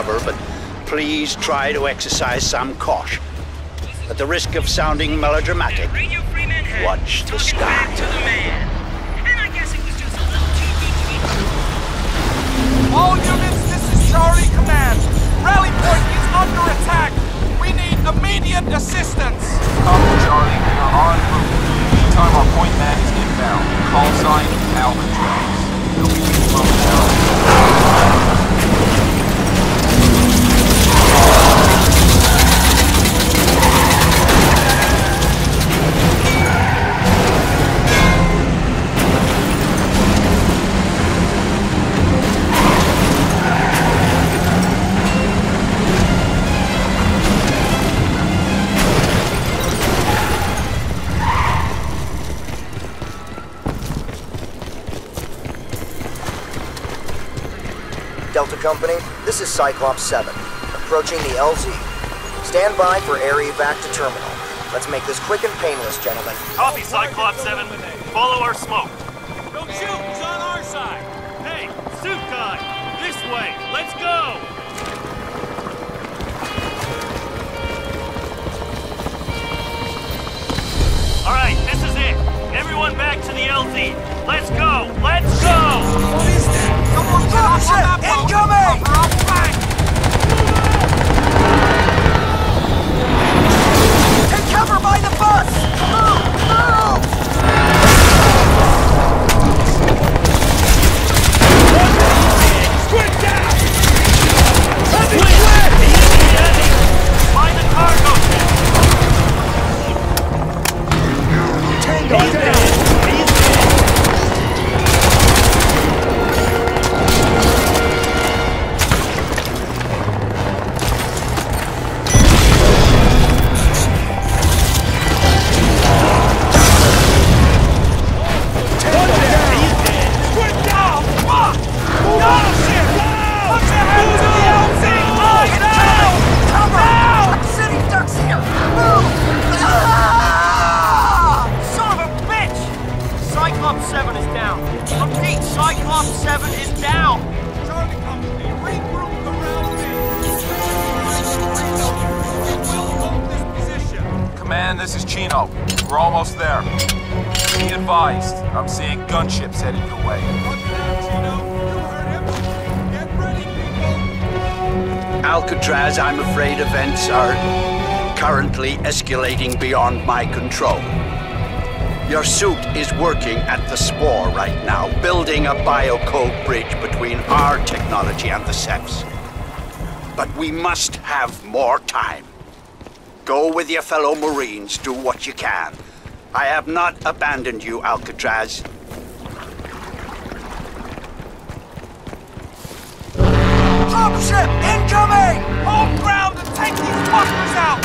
cover, but please try to exercise some caution. At the risk of sounding melodramatic, watch the sky. All units, this is Charlie Command. Rally Point is under attack. We need immediate assistance. Copy, Charlie. We are on route. Meantime, our point man is inbound. Call sign Alcatraz. He'll be confirmed now. Company, this is Cyclops 7, approaching the LZ. Stand by for air evac to terminal. Let's make this quick and painless, gentlemen. Copy, Cyclops 7. Follow our smoke. Don't shoot! He's on our side! Hey, suit guy! This way! Let's go! Alright, this is it. Everyone back to the LZ. Let's go! Let's go! Incoming! Take cover by the bus! Move! Move! Escalating beyond my control. Your suit is working at the spore right now, building a biocode bridge between our technology and the Cephs. But we must have more time. Go with your fellow Marines, do what you can. I have not abandoned you, Alcatraz. Dropship incoming! Hold ground and take these fuckers out!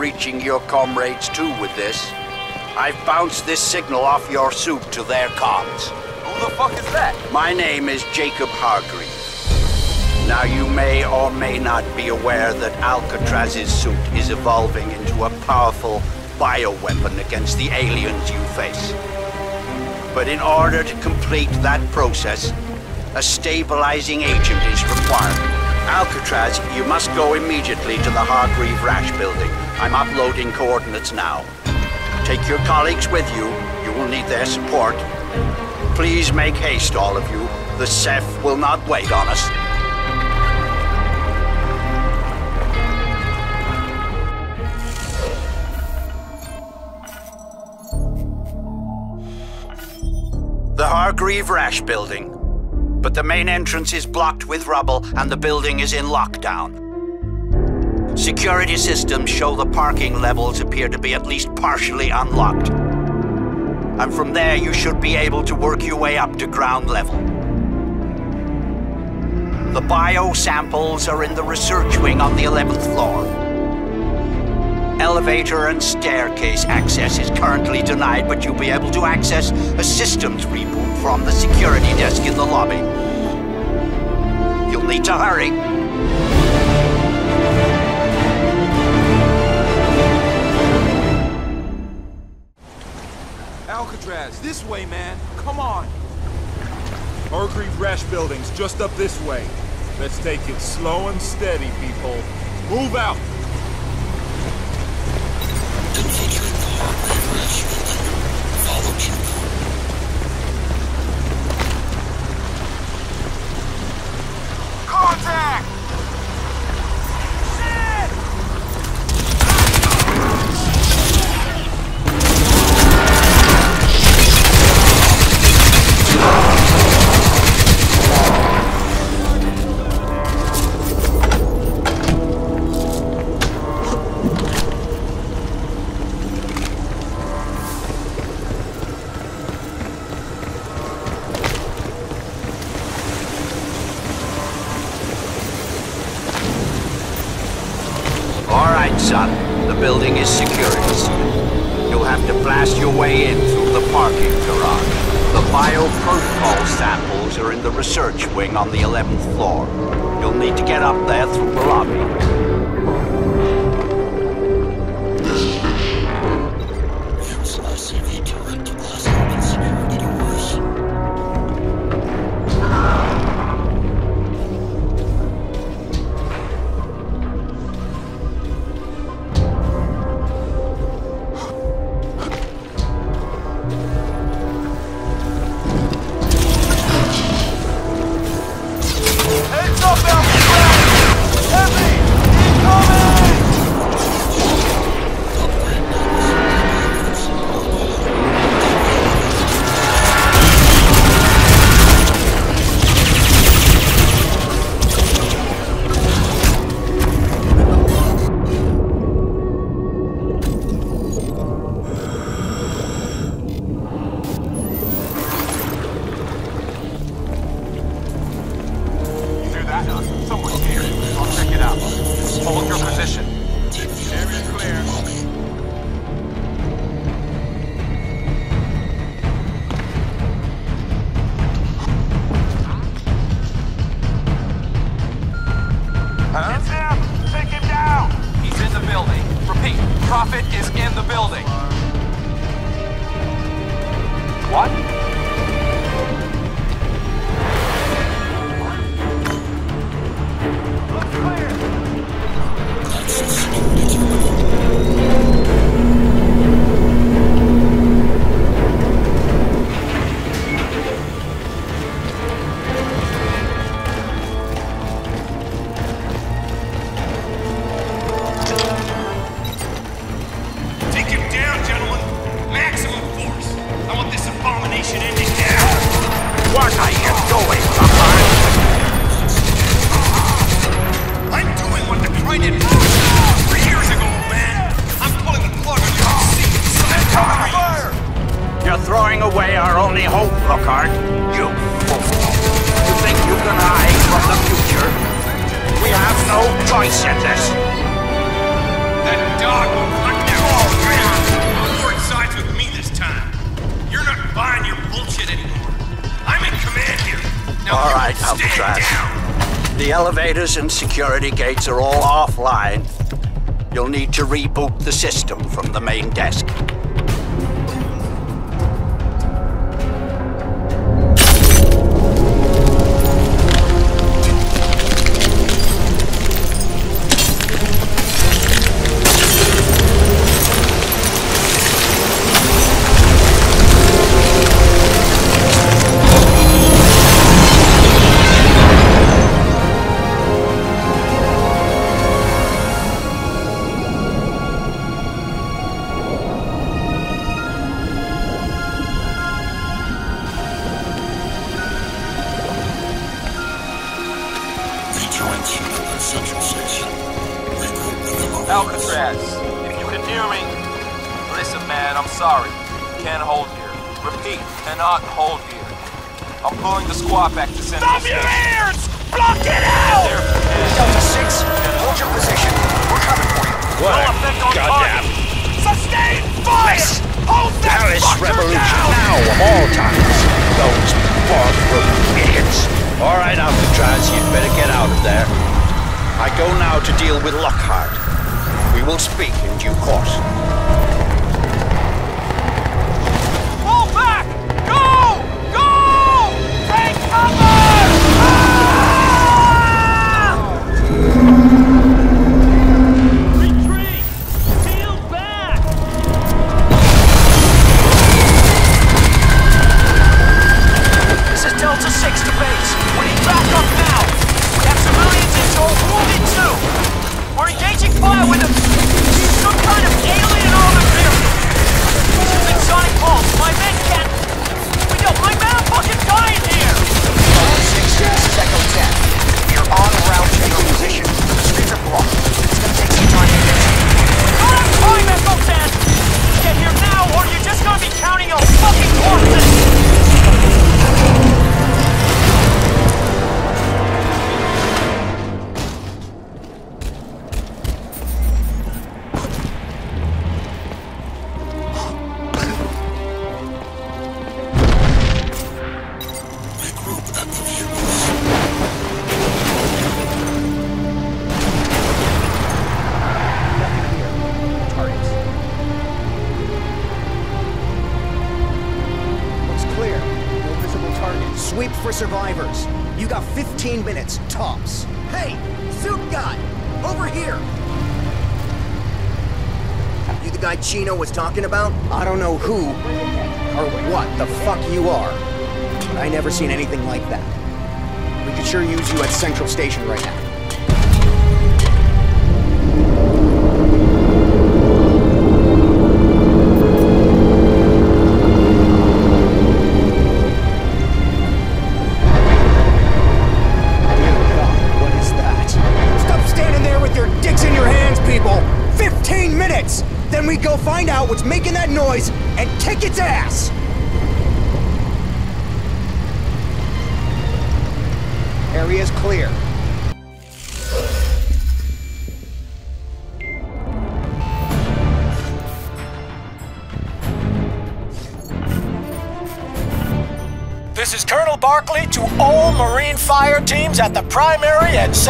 Reaching your comrades too with this. I've bounced this signal off your suit to their comms. Who the fuck is that? My name is Jacob Hargreave. Now you may or may not be aware that Alcatraz's suit is evolving into a powerful bioweapon against the aliens you face. But in order to complete that process, a stabilizing agent is required. Alcatraz, you must go immediately to the Hargreave-Rasch building. I'm uploading coordinates now. Take your colleagues with you. You will need their support. Please make haste, all of you. The Ceph will not wait on us. The Hargreave-Rasch building. But the main entrance is blocked with rubble and the building is in lockdown. Security systems show the parking levels appear to be at least partially unlocked. And from there you should be able to work your way up to ground level. The bio samples are in the research wing on the 11th floor. Elevator and staircase access is currently denied, but you'll be able to access a systems reboot from the security desk in the lobby. You'll need to hurry. Alcatraz, this way, man. Come on. Hargreave-Rasch Building's just up this way. Let's take it slow and steady, people. Move out! elevators and security gates are all offline. You'll need to reboot the system from the main desk.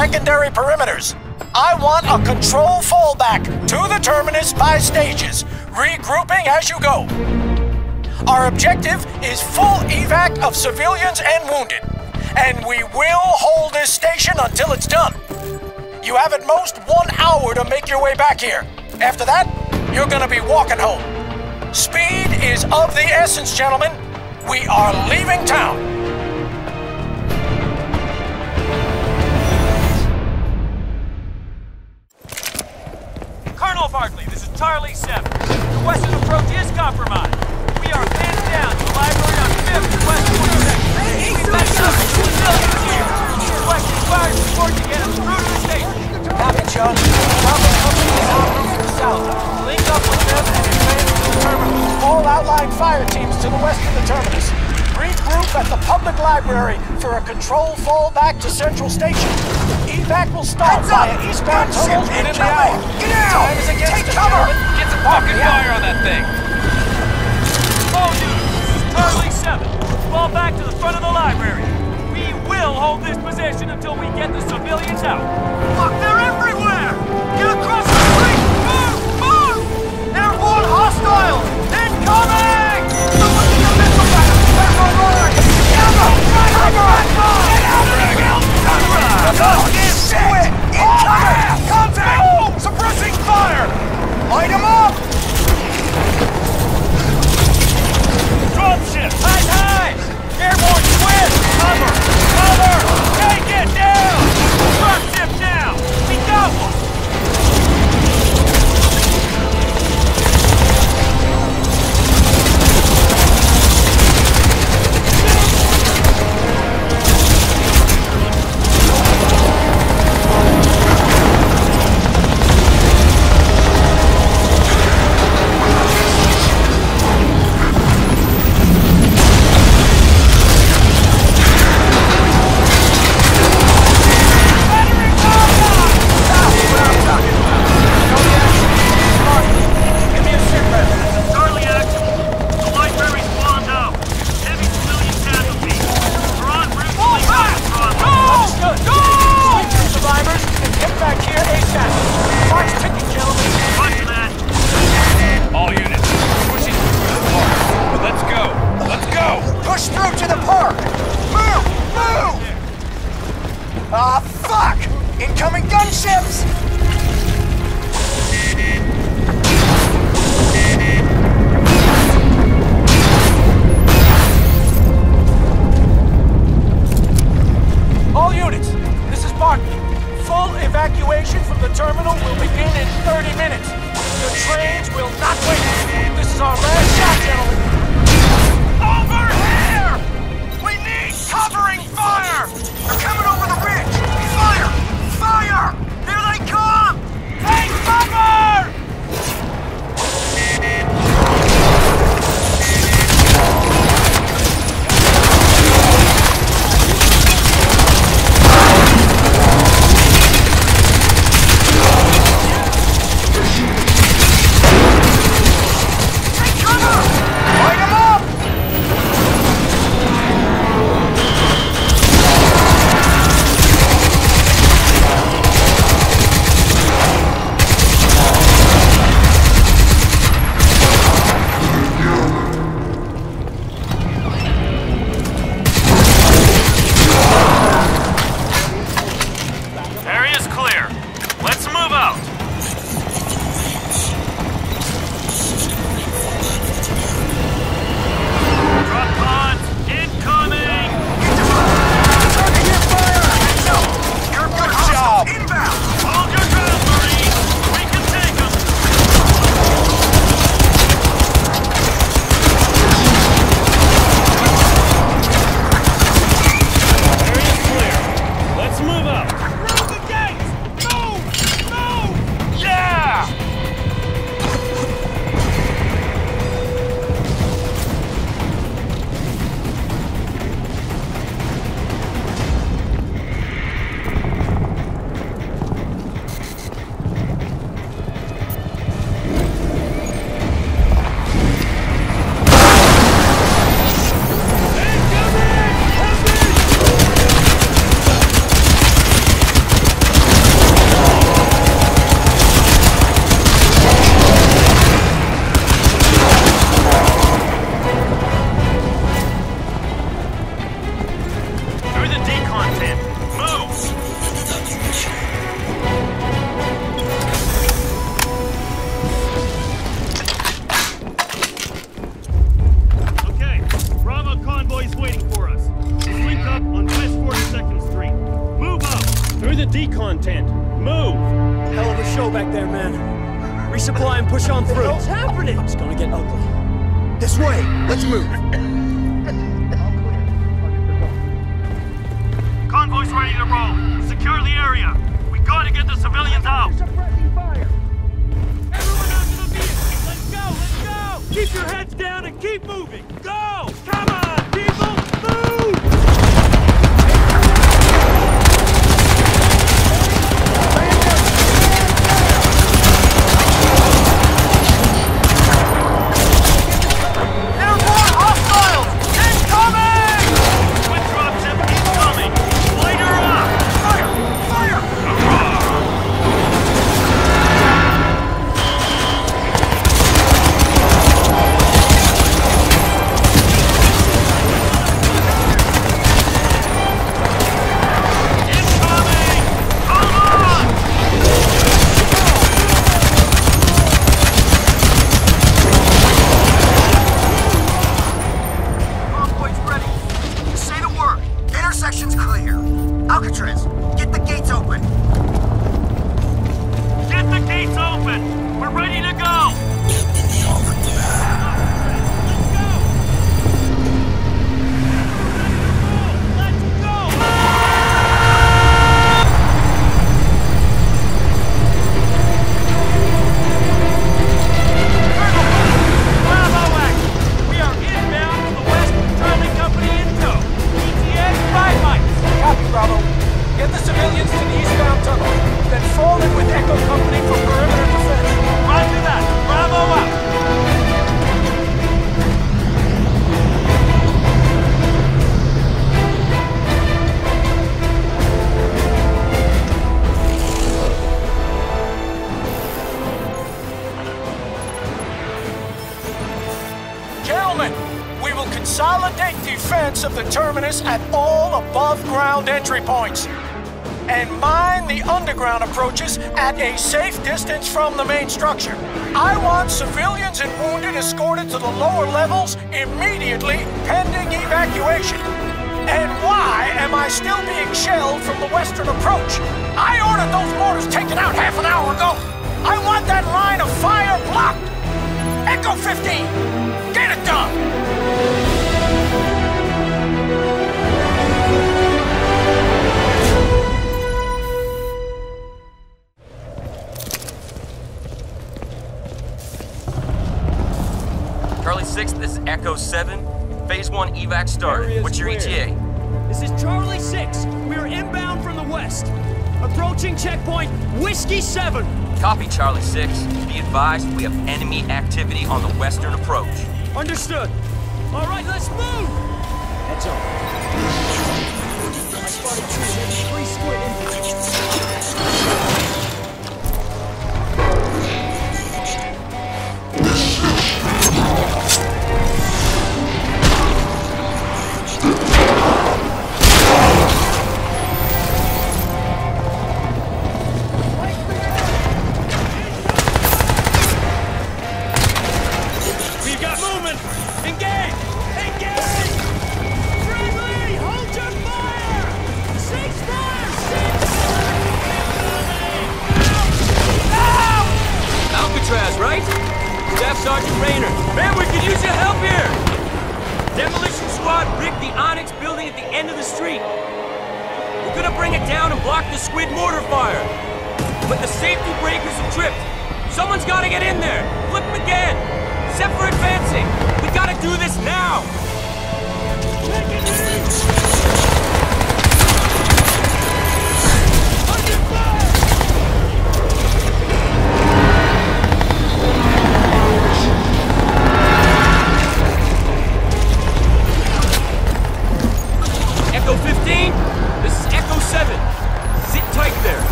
secondary perimeters. I want a control fallback to the terminus by stages, regrouping as you go. Our objective is full evac of civilians and wounded, and we will hold this station until it's done. You have at most one hour to make your way back here. After that, you're gonna be walking home. Speed is of the essence, gentlemen. We are leaving town. Barclay, this is Charlie 7. The western approach is compromised. We are hands down to the library on 5th and West We've met up to the millions here. Support to get us through the station. To the south. Link up with them and advance to the terminus. All outlying fire teams to the west of the terminus. Regroup at the public library for a control fallback to Central Station. Evac will start via eastbound tunnels within the hour. Get out! Time is against Take cover! gentlemen. Get some fucking fire on that thing! All units, this is Charlie 7. Fall back to the front of the library. We will hold this position until we get the civilians out. Fuck, they're everywhere! Get across the street! Move! Move! Airborne hostiles! Incoming! Cover! Drop! Take it down! Dropship down! We go! Way. Let's move. Convoy's ready to roll. Secure the area. We gotta get the civilians out. Everyone onto the vehicle. Let's go, let's go! Keep your heads down and keep moving! Go! Come on, entry points. And mine the underground approaches at a safe distance from the main structure. I want civilians and wounded escorted to the lower levels immediately, pending evacuation. And why am I still being shelled from the western approach? I ordered those mortars taken out half an hour ago. I want that line of fire blocked. Echo 15, get it done! Echo 7. Phase 1 evac started. What's your clear. ETA? This is Charlie 6. We are inbound from the west. Approaching checkpoint Whiskey 7. Copy, Charlie 6. Be advised, we have enemy activity on the western approach. Understood. All right, let's move. Heads up. I spotted two of them, three squid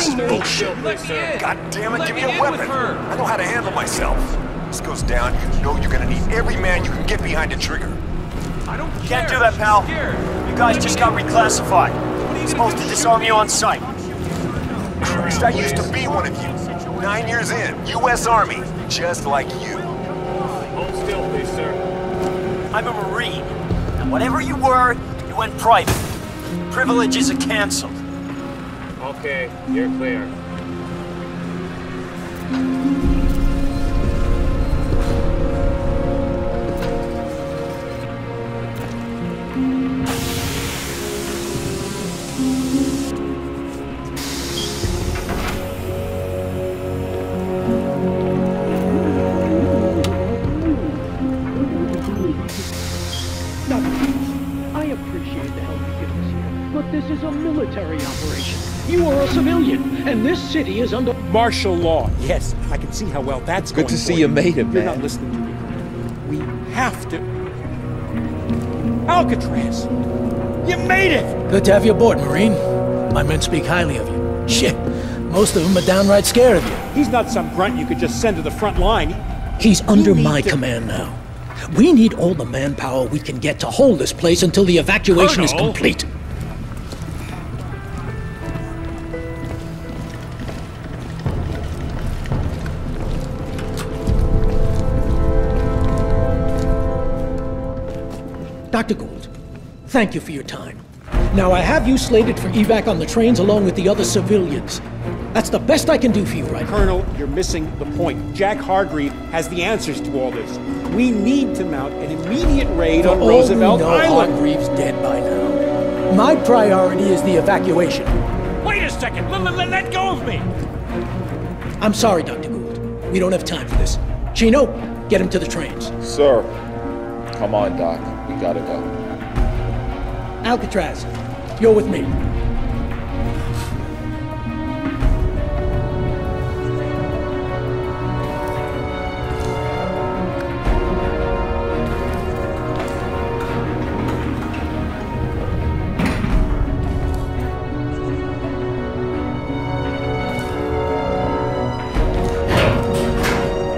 This is bullshit. God damn it, give me, a weapon. I know how to handle myself. This goes down, you know you're gonna need every man you can get behind the trigger. I don't care. Can't do that, pal. You guys just got reclassified. Supposed to disarm you on sight. Christ, I used to be one of you. Nine years in, U.S. Army, just like you. Hold still, please, sir. I'm a Marine. And whatever you were, you went private. Privileges are canceled. Okay, you're clear. I appreciate the help you give us here, but this is a military operation. You are a civilian, and this city is under Martial law. Yes, I can see how well that's Good going Good to see for you made it, You're not listening to me. We have to. Alcatraz! You made it! Good to have you aboard, Marine. My men speak highly of you. Shit, most of them are downright scared of you. He's not some grunt you could just send to the front line. He's under need my to- command now. We need all the manpower we can get to hold this place until the evacuation is complete. Thank you for your time. Now, I have you slated for evac on the trains along with the other civilians. That's the best I can do for you right now. Colonel, you're missing the point. Jacob Hargreave has the answers to all this. We need to mount an immediate raid For on all Roosevelt we know, Island. Hargreaves dead by now. My priority is the evacuation. Wait a second! Let, let, let go of me! I'm sorry, Dr. Gould. We don't have time for this. Chino, get him to the trains. Sir. Come on, Doc. We gotta go. Alcatraz, you're with me.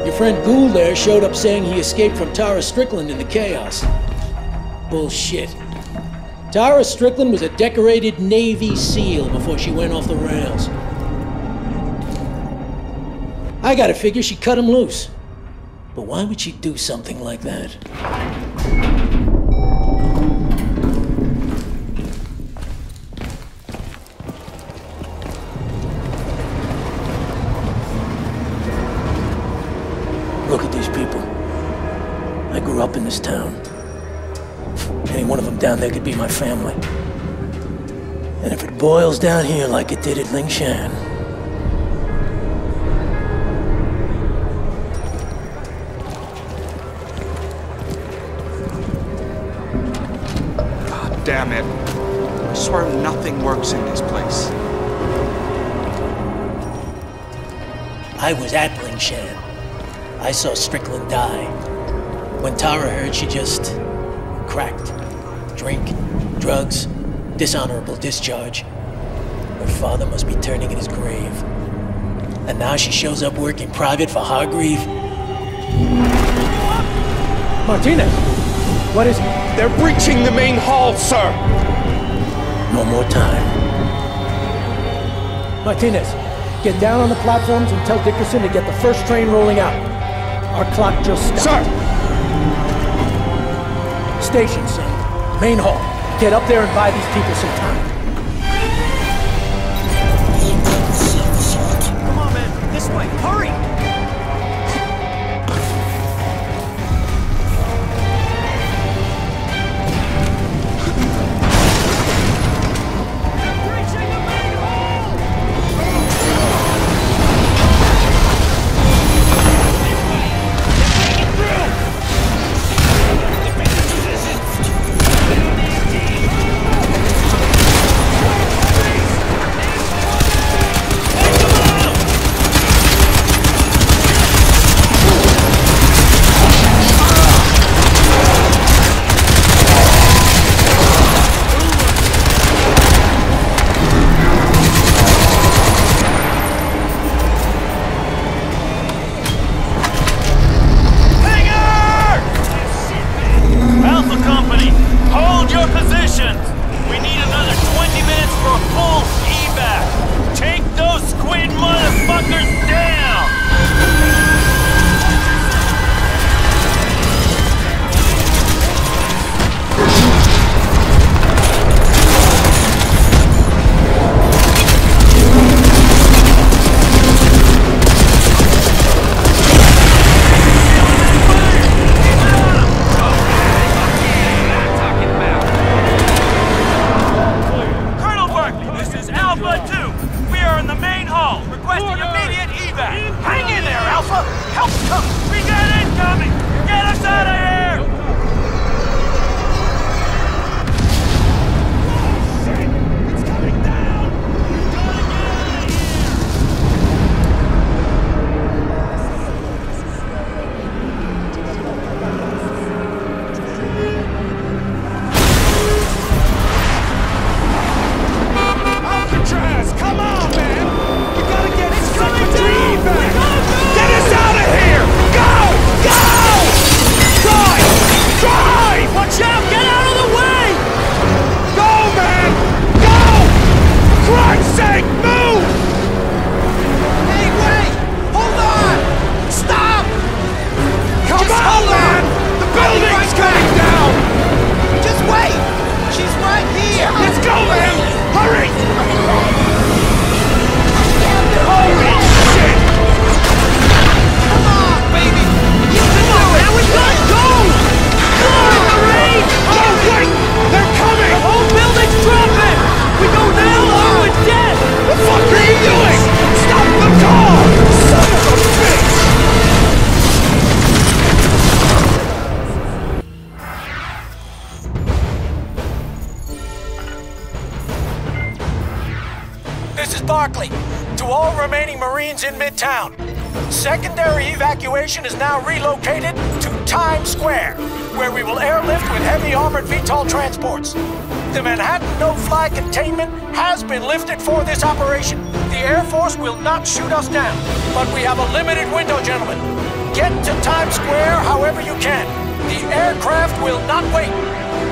Your friend Gould there showed up saying he escaped from Tara Strickland in the chaos. Bullshit. Tara Strickland was a decorated Navy SEAL before she went off the rails. I gotta figure she cut him loose. But why would she do something like that? One of them down there could be my family. And if it boils down here like it did at Lingshan, God damn it. I swear nothing works in this place. I was at Lingshan. I saw Strickland die. When Tara heard, she just drugs, dishonorable discharge. Her father must be turning in his grave. And now she shows up working private for Hargreave. Martinez, what is it? They're breaching the main hall, sir! No more time. Martinez, get down on the platforms and tell Dickerson to get the first train rolling out. Our clock just stopped. Sir! Station, son. Main hall. Get up there and buy these people some time. operation. The Air Force will not shoot us down. But we have a limited window, gentlemen. Get to Times Square however you can. The aircraft will not wait.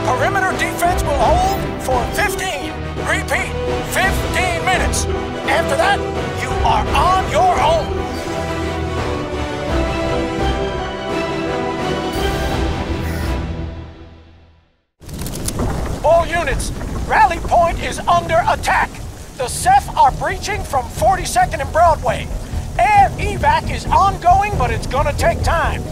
Perimeter defense will hold for 15, repeat, 15 minutes. After that, you are on your own. All units, rally point is under attack. The Ceph are breaching from 42nd and Broadway. Air evac is ongoing, but it's gonna take time.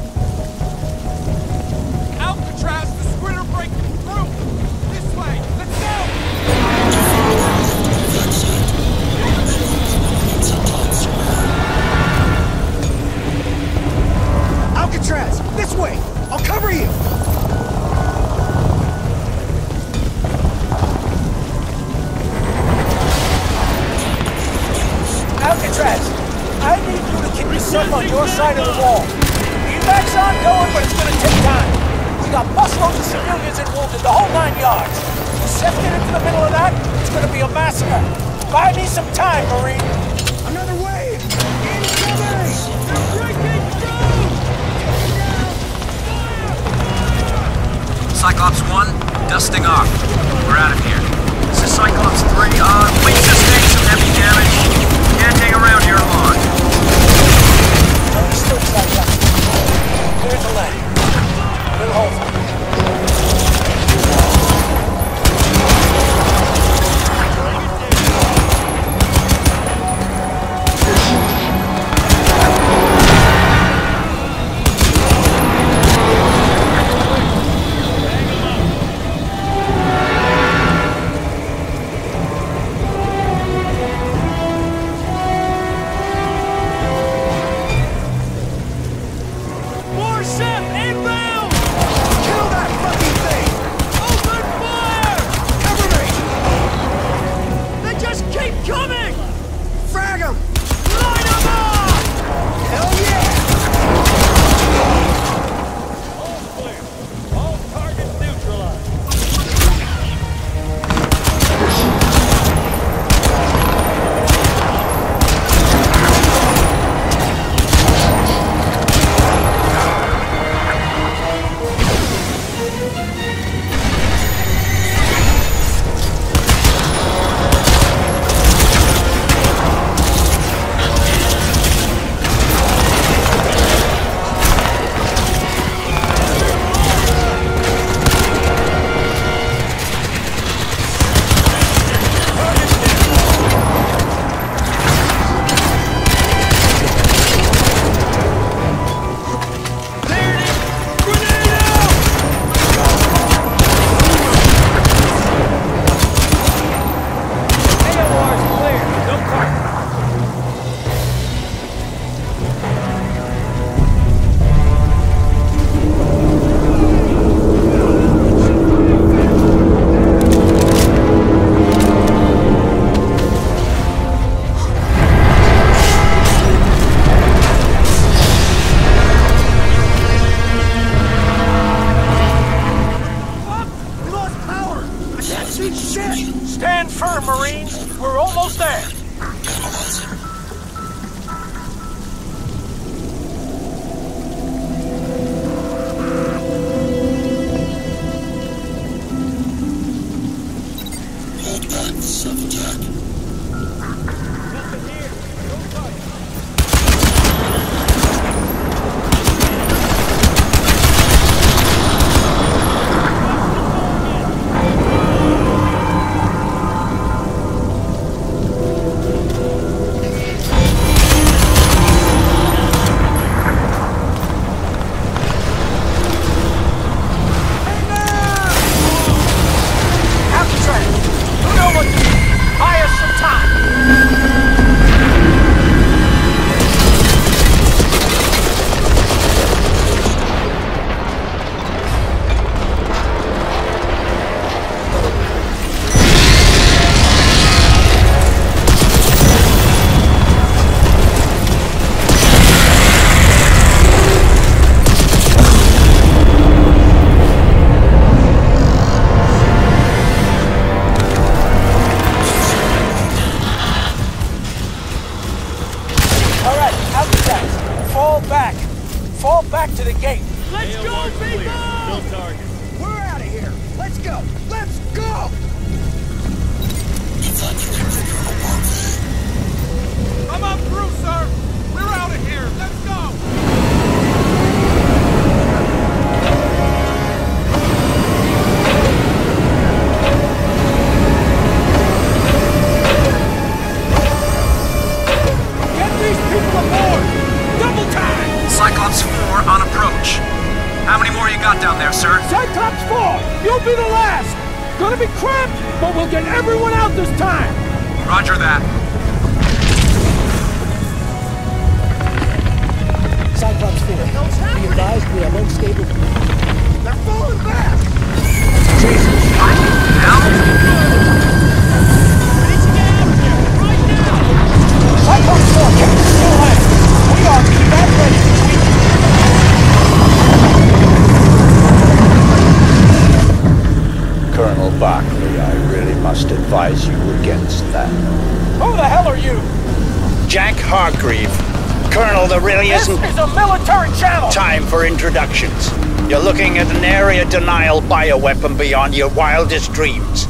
Bioweapon beyond your wildest dreams.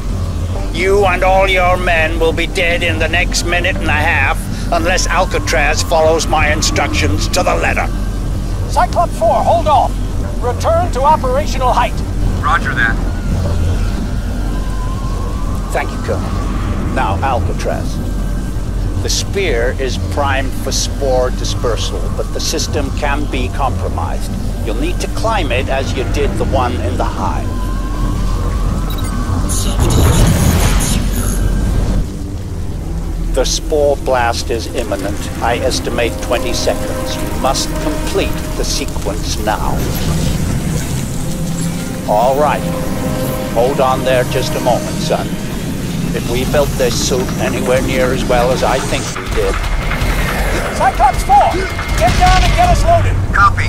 You and all your men will be dead in the next minute and a half unless Alcatraz follows my instructions to the letter. Cyclops 4, hold off. Return to operational height. Roger that. Thank you, Colonel. Now, Alcatraz. The spear is primed for spore dispersal, but the system can be compromised. You'll need to climb it as you did the one in the hive. The spore blast is imminent. I estimate 20 seconds. You must complete the sequence now. All right. Hold on there just a moment, son. If we built this suit anywhere near as well as I think we did, Cyclops 4, get down and get us loaded. Copy.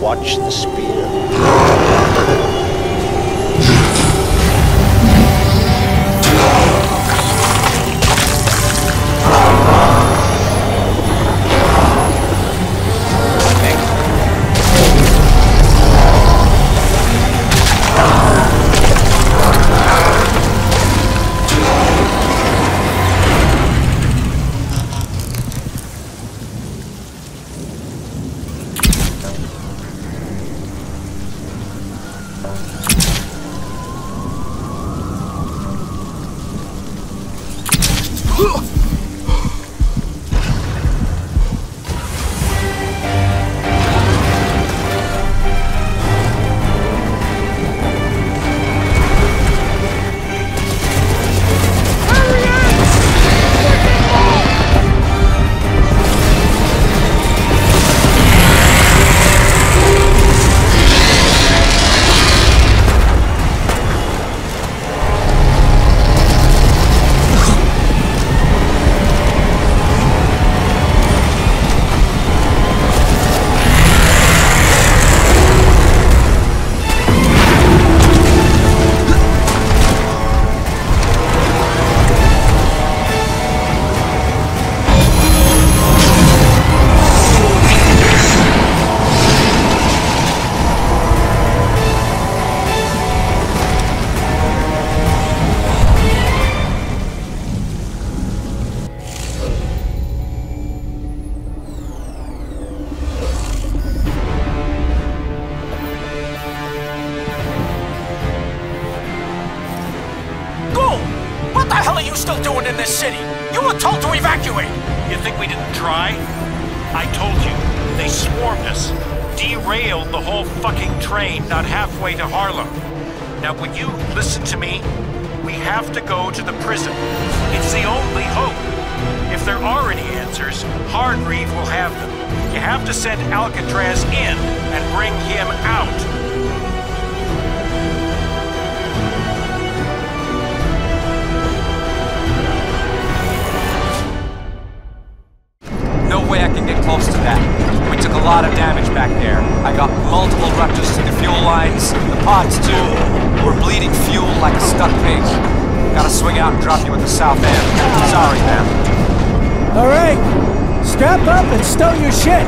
Watch the spear. Hell are you still doing in this city? You were told to evacuate! You think we didn't try? I told you, they swarmed us. Derailed the whole fucking train not halfway to Harlem. Now, will you listen to me? We have to go to the prison. It's the only hope. If there are any answers, Hargreave will have them. You have to send Alcatraz in and bring him out. that. We took a lot of damage back there. I got multiple ruptures to the fuel lines, the pods too. We're bleeding fuel like a stuck pig. Gotta swing out and drop you at the south end. Sorry, man. Alright, strap up and stow your shit.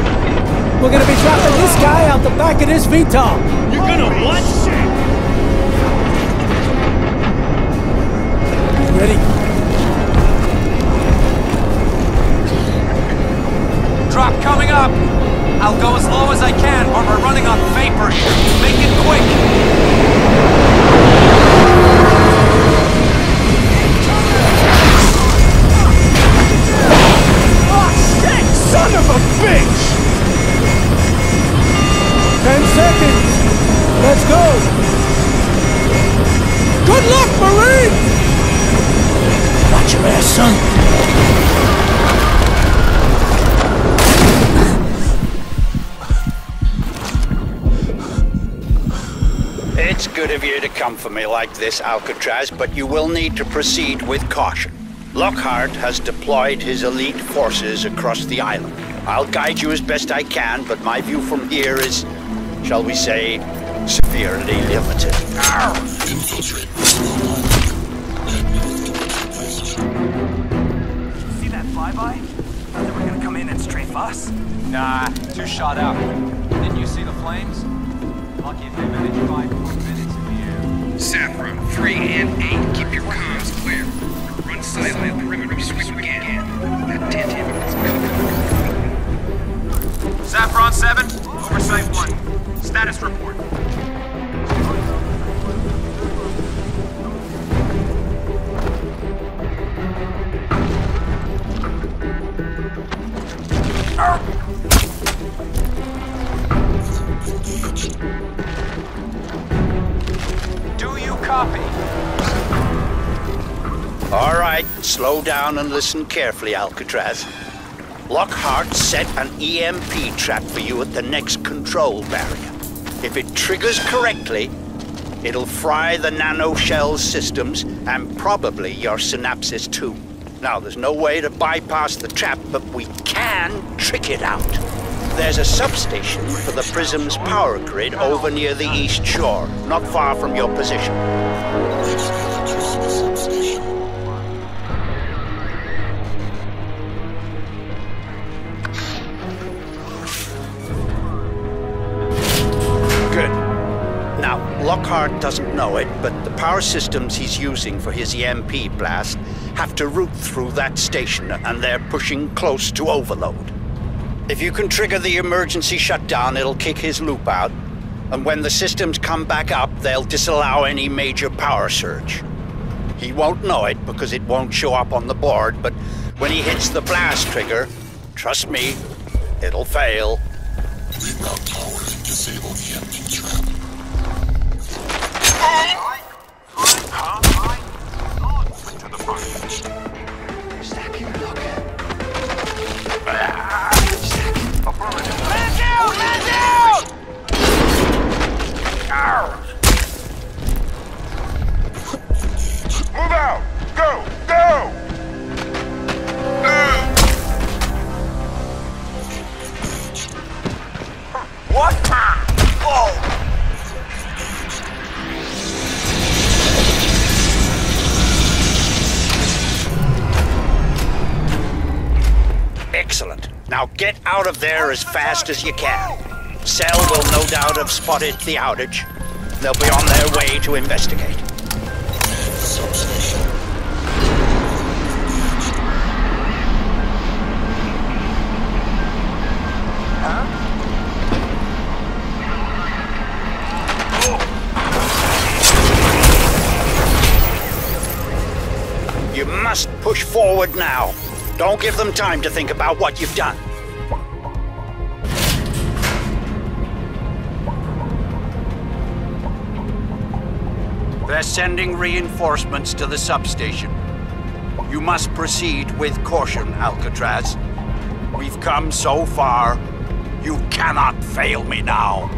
We're gonna be dropping this guy out the back of this VTOL. You're gonna what? Ready? Drop coming up. I'll go as low as I can, but we're running on vapor here. Make it quick. Come for me like this, Alcatraz, but you will need to proceed with caution. Lockhart has deployed his elite forces across the island. I'll guide you as best I can, but my view from here is, shall we say, severely limited. See that flyby? Thought they were gonna come in and strafe us? Nah, too shot out. Didn't you see the flames? Lucky if they managed five more minutes in Saffron, 3 and 8, keep your comms clear. Run silent, perimeter sweep again. That tent is covered. Saffron 7, Oversight 1. Status report. Do copy? All right, slow down and listen carefully, Alcatraz. Lockhart set an EMP trap for you at the next control barrier. If it triggers correctly, it'll fry the nanoshell systems and probably your synapses too. Now, there's no way to bypass the trap, but we can trick it out. There's a substation for the Prism's power grid over near the east shore, not far from your position. Good. Now, Lockhart doesn't know it, but the power systems he's using for his EMP blast have to route through that station, and they're pushing close to overload. If you can trigger the emergency shutdown, it'll kick his loop out, and when the systems come back up, they'll disallow any major power surge. He won't know it because it won't show up on the board, but when he hits the blast trigger, trust me, it'll fail. Reroute power and disable the EMP trap. To the front. Man down! Man down! Move out! Go! Now get out of there as fast as you can. Cell will no doubt have spotted the outage. They'll be on their way to investigate. You must push forward now. Don't give them time to think about what you've done. They're sending reinforcements to the substation. You must proceed with caution, Alcatraz. We've come so far. You cannot fail me now.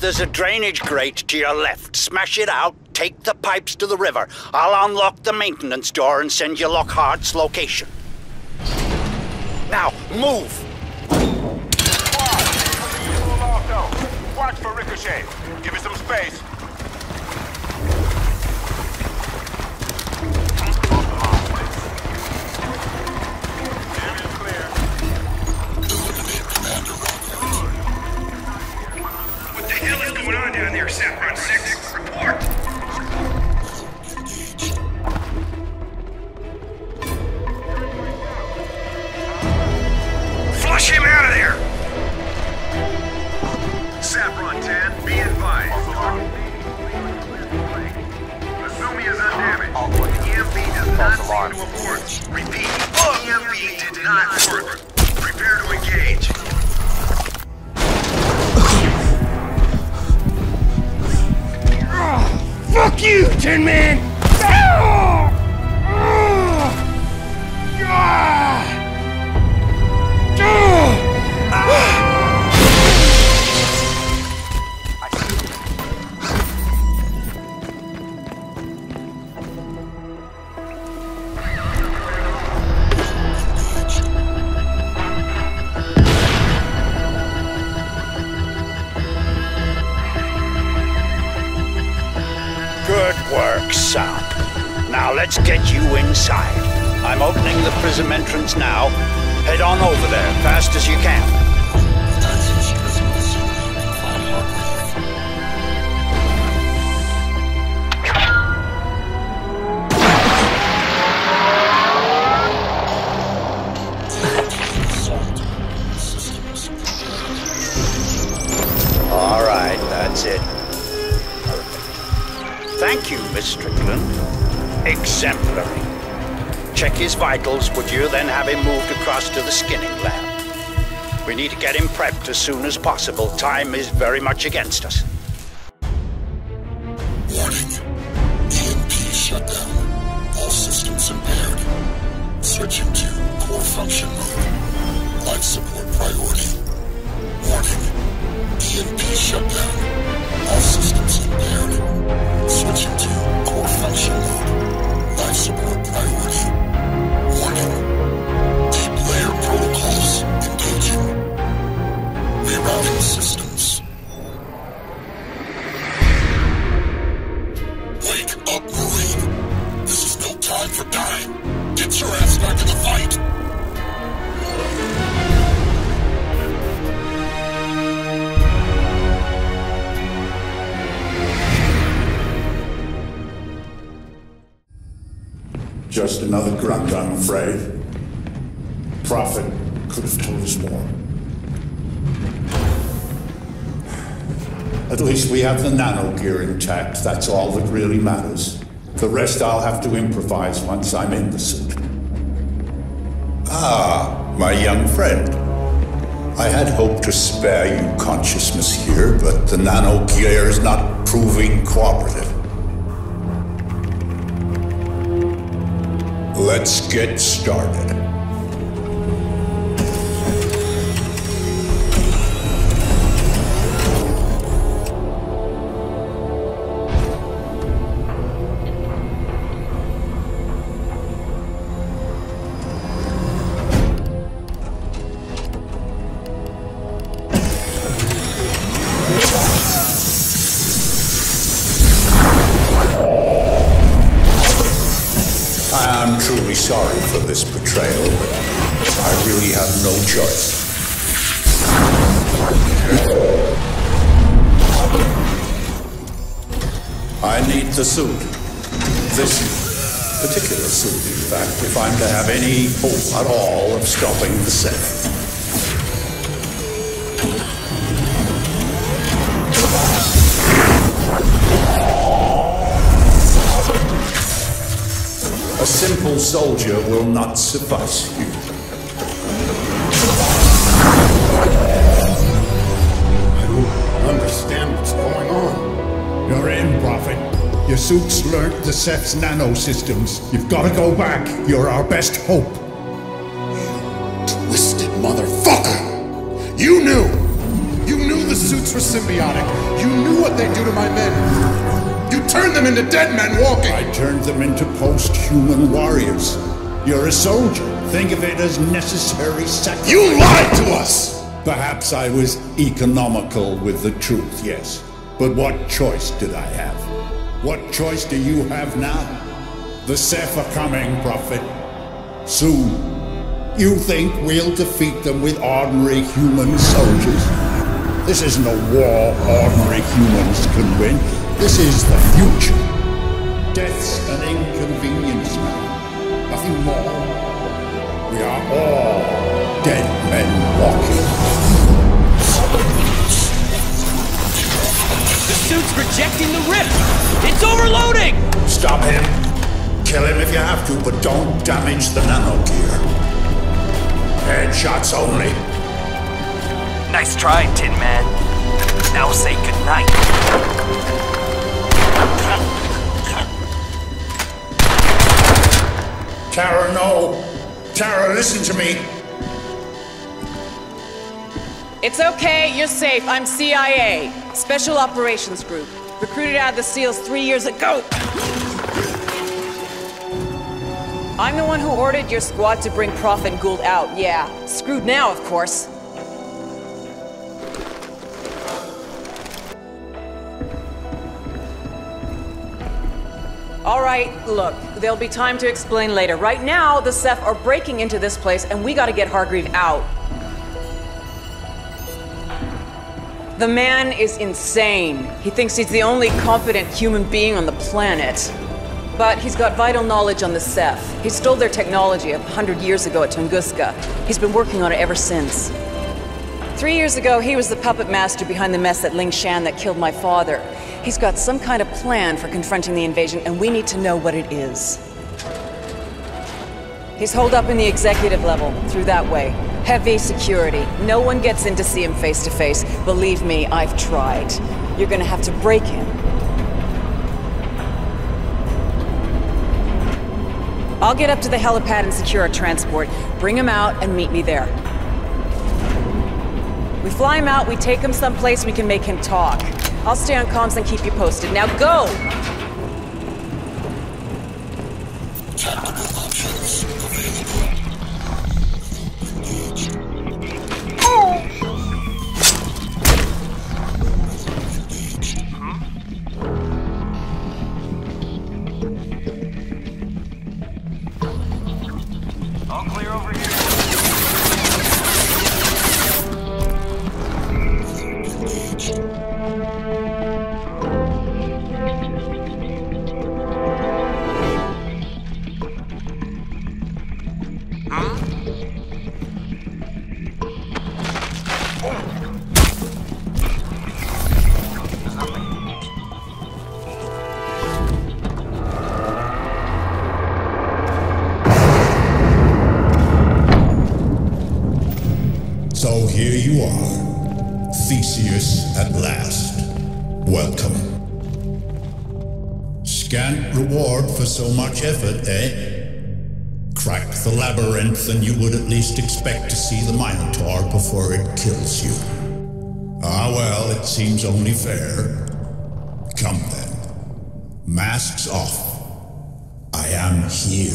there's a drainage grate to your left. Smash it out, take the pipes to the river. I'll unlock the maintenance door and send you Lockhart's location. Now, move! Watch for Ricochet. Give it some space. Saffron 6? Report! Flush him out of there! Saffron 10, be advised. Assume he is undamaged. EMP does not seem to abort. Repeat, EMP did not work. Prepare to engage. Fuck you, Tin Man! Good work, Sop. Now let's get you inside. I'm opening the prism entrance now. Head on over there, fast as you can. Exemplary. Check his vitals, would you, then have him moved across to the skinning lab. We need to get him prepped as soon as possible. Time is very much against us. Gear intact. That's all that really matters. The rest I'll have to improvise once I'm in the suit. Ah, my young friend. I had hoped to spare you consciousness here, but the nano gear is not proving cooperative. Let's get started. fact, if I'm to have any hope at all of stopping the Ceph, A simple soldier will not suffice you. Your suits learnt the Ceph's nanosystems. You've got to go back. You're our best hope. You Twisted motherfucker! You knew! You knew the suits were symbiotic. You knew what they do to my men. You turned them into dead men walking! I turned them into post-human warriors. You're a soldier. Think of it as necessary sacrifice. You lied to us! Perhaps I was economical with the truth, yes. But what choice did I have? What choice do you have now? The Ceph are coming, Prophet. Soon. You think we'll defeat them with ordinary human soldiers? This isn't a war ordinary humans can win. This is the future. Death's an inconvenience now. Nothing more. We are all dead men walking. Suit's rejecting the rip! It's overloading! Stop him. Kill him if you have to, but don't damage the nano gear. Headshots only. Nice try, Tin Man. Now say goodnight. Tara, no. Tara, listen to me. It's okay, you're safe. I'm CIA, Special Operations Group. Recruited out of the SEALs three years ago. I'm the one who ordered your squad to bring Prophet and Gould out, yeah. Screwed now, of course. All right, look, there'll be time to explain later. Right now, the Ceph are breaking into this place, and we gotta get Hargreave out. The man is insane. He thinks he's the only competent human being on the planet. But he's got vital knowledge on the Ceph. He stole their technology a hundred years ago at Tunguska. He's been working on it ever since. Three years ago, he was the puppet master behind the mess at Lingshan that killed my father. He's got some kind of plan for confronting the invasion, and we need to know what it is. He's holed up in the executive level, through that way. Heavy security. No one gets in to see him face to face. Believe me, I've tried. You're gonna have to break him. I'll get up to the helipad and secure a transport. Bring him out and meet me there. We fly him out, we take him someplace we can make him talk. I'll stay on comms and keep you posted. Now go! Labyrinth and you would at least expect to see the Minotaur before it kills you. Ah well, it seems only fair. Come then. Masks off. I am here.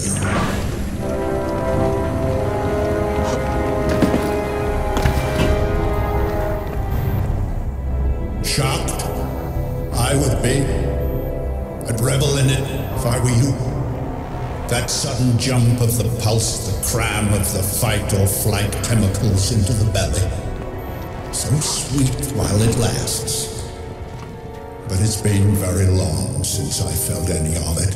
Shocked? I would be. I'd revel in it if I were you. That sudden jump of the pulse, the cram of the fight or flight chemicals into the belly. So sweet while it lasts. But it's been very long since I felt any of it.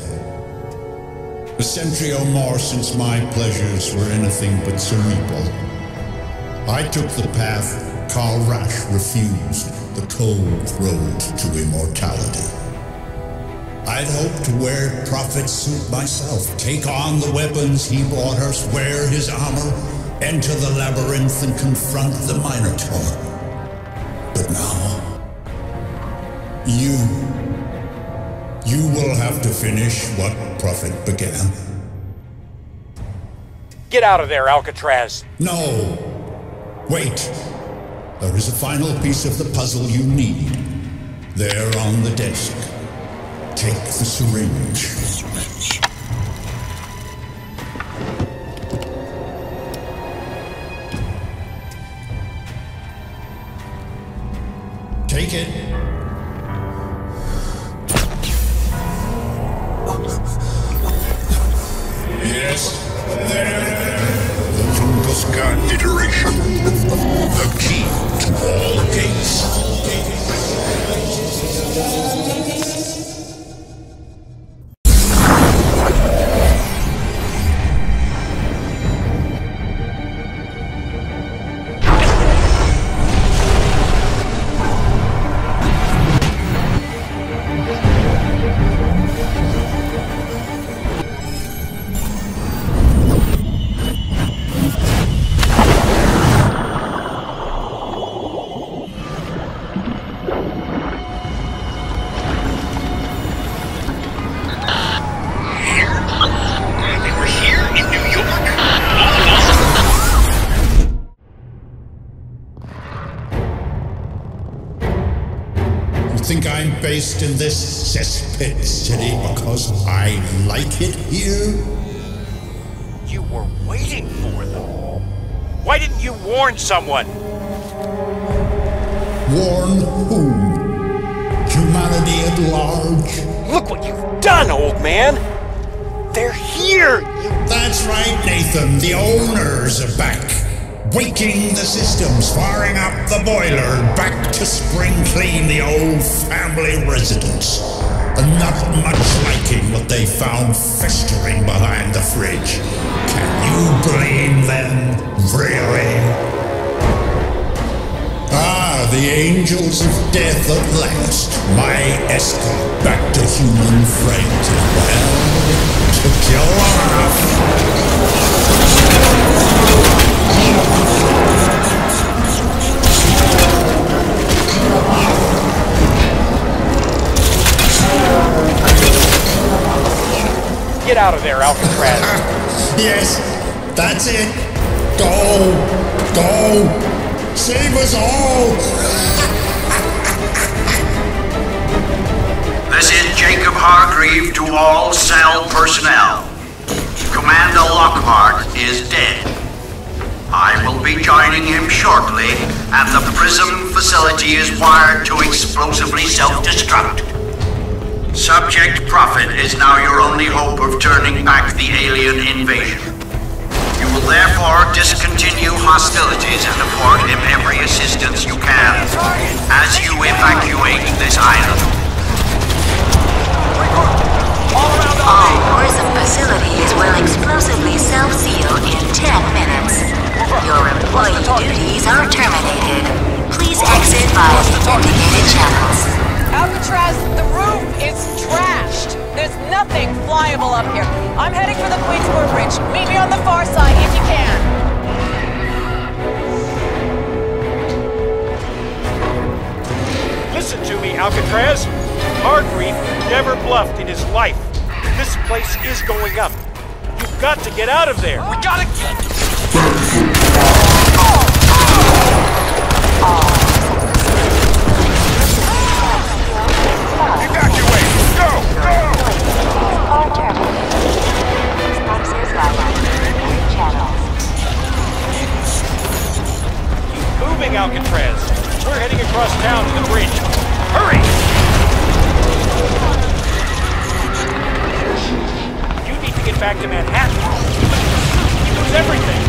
A century or more since my pleasures were anything but cerebral. I took the path Karl Rasch refused, the cold road to immortality. I I'd hoped to wear Prophet's suit myself, take on the weapons he brought us, wear his armor, enter the labyrinth, and confront the Minotaur. But now, you. You will have to finish what Prophet began. Get out of there, Alcatraz. No! Wait! There is a final piece of the puzzle you need. There on the desk. Take the syringe. Take it. Yes, there. The Tunguska iteration. The key to all gates. Based in this cesspit city because I like it here? You were waiting for them. Why didn't you warn someone? Warn whom? Humanity at large? Look what you've done, old man! They're here! That's right, Nathan. The owners are back. Waking the systems, firing up the boiler, back to spring clean the old family residence. And not much liking what they found festering behind the fridge. Can you blame them? Really? Ah, the angels of death at last. My escort back to human frailty. Well, you long enough. Get out of there, Alcatraz. yes, that's it. Go, go, save us all. This is Jacob Hargreave to all cell personnel. Commander Lockhart is dead. I will be joining him shortly, and the Prism facility is wired to explosively self-destruct. Subject Prophet is now your only hope of turning back the alien invasion. You will therefore discontinue hostilities and afford him every assistance you can as you evacuate this island. All Prism facilities will explosively self-seal in 10 minutes. Your employee duties are terminated. Please exit by indicated channels. Alcatraz, the roof is trashed. There's nothing flyable up here. I'm heading for the Queensboro Bridge. Meet me on the far side if you can. Listen to me, Alcatraz. Hargreave never bluffed in his life. This place is going up. You've got to get out of there. We gotta get. Back to Manhattan. Everything.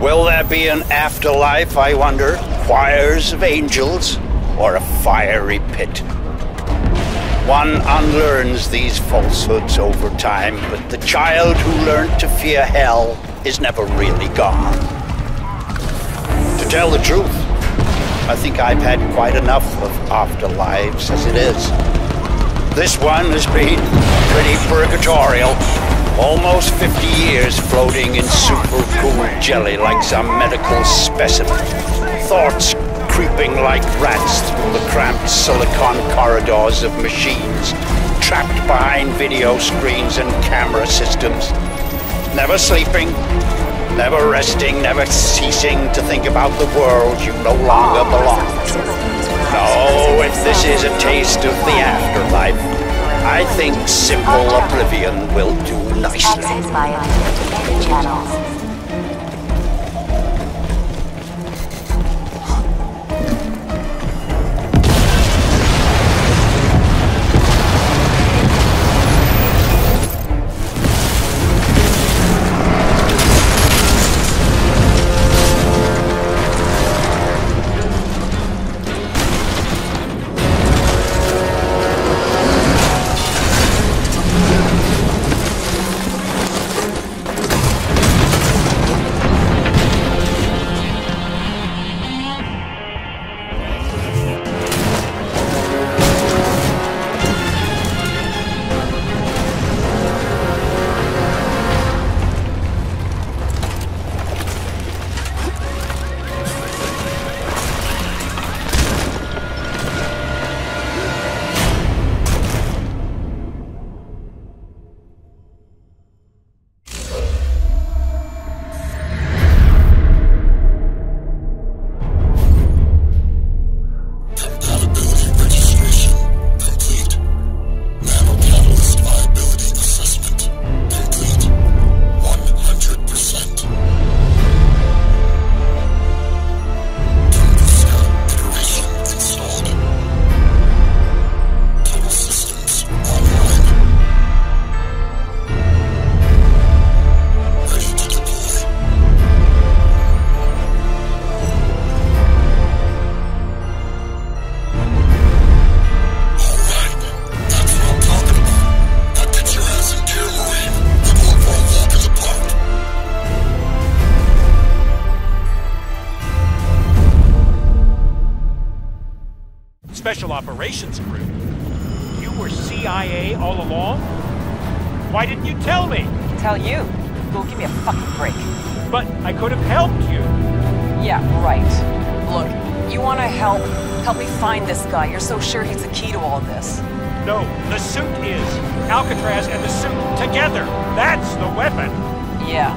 Will there be an afterlife, I wonder? Choirs of angels? Or a fiery pit? One unlearns these falsehoods over time, but the child who learned to fear hell is never really gone. Tell the truth, I think I've had quite enough of afterlives as it is. This one has been pretty purgatorial. Almost 50 years floating in super cool jelly like some medical specimen. Thoughts creeping like rats through the cramped silicon corridors of machines, trapped behind video screens and camera systems. Never sleeping, never resting, never ceasing to think about the world you no longer belong to. No, if this is a taste of the afterlife, I think simple oblivion will do nicely. So sure he's the key to all this. No, the suit is. Alcatraz and the suit together. That's the weapon. Yeah.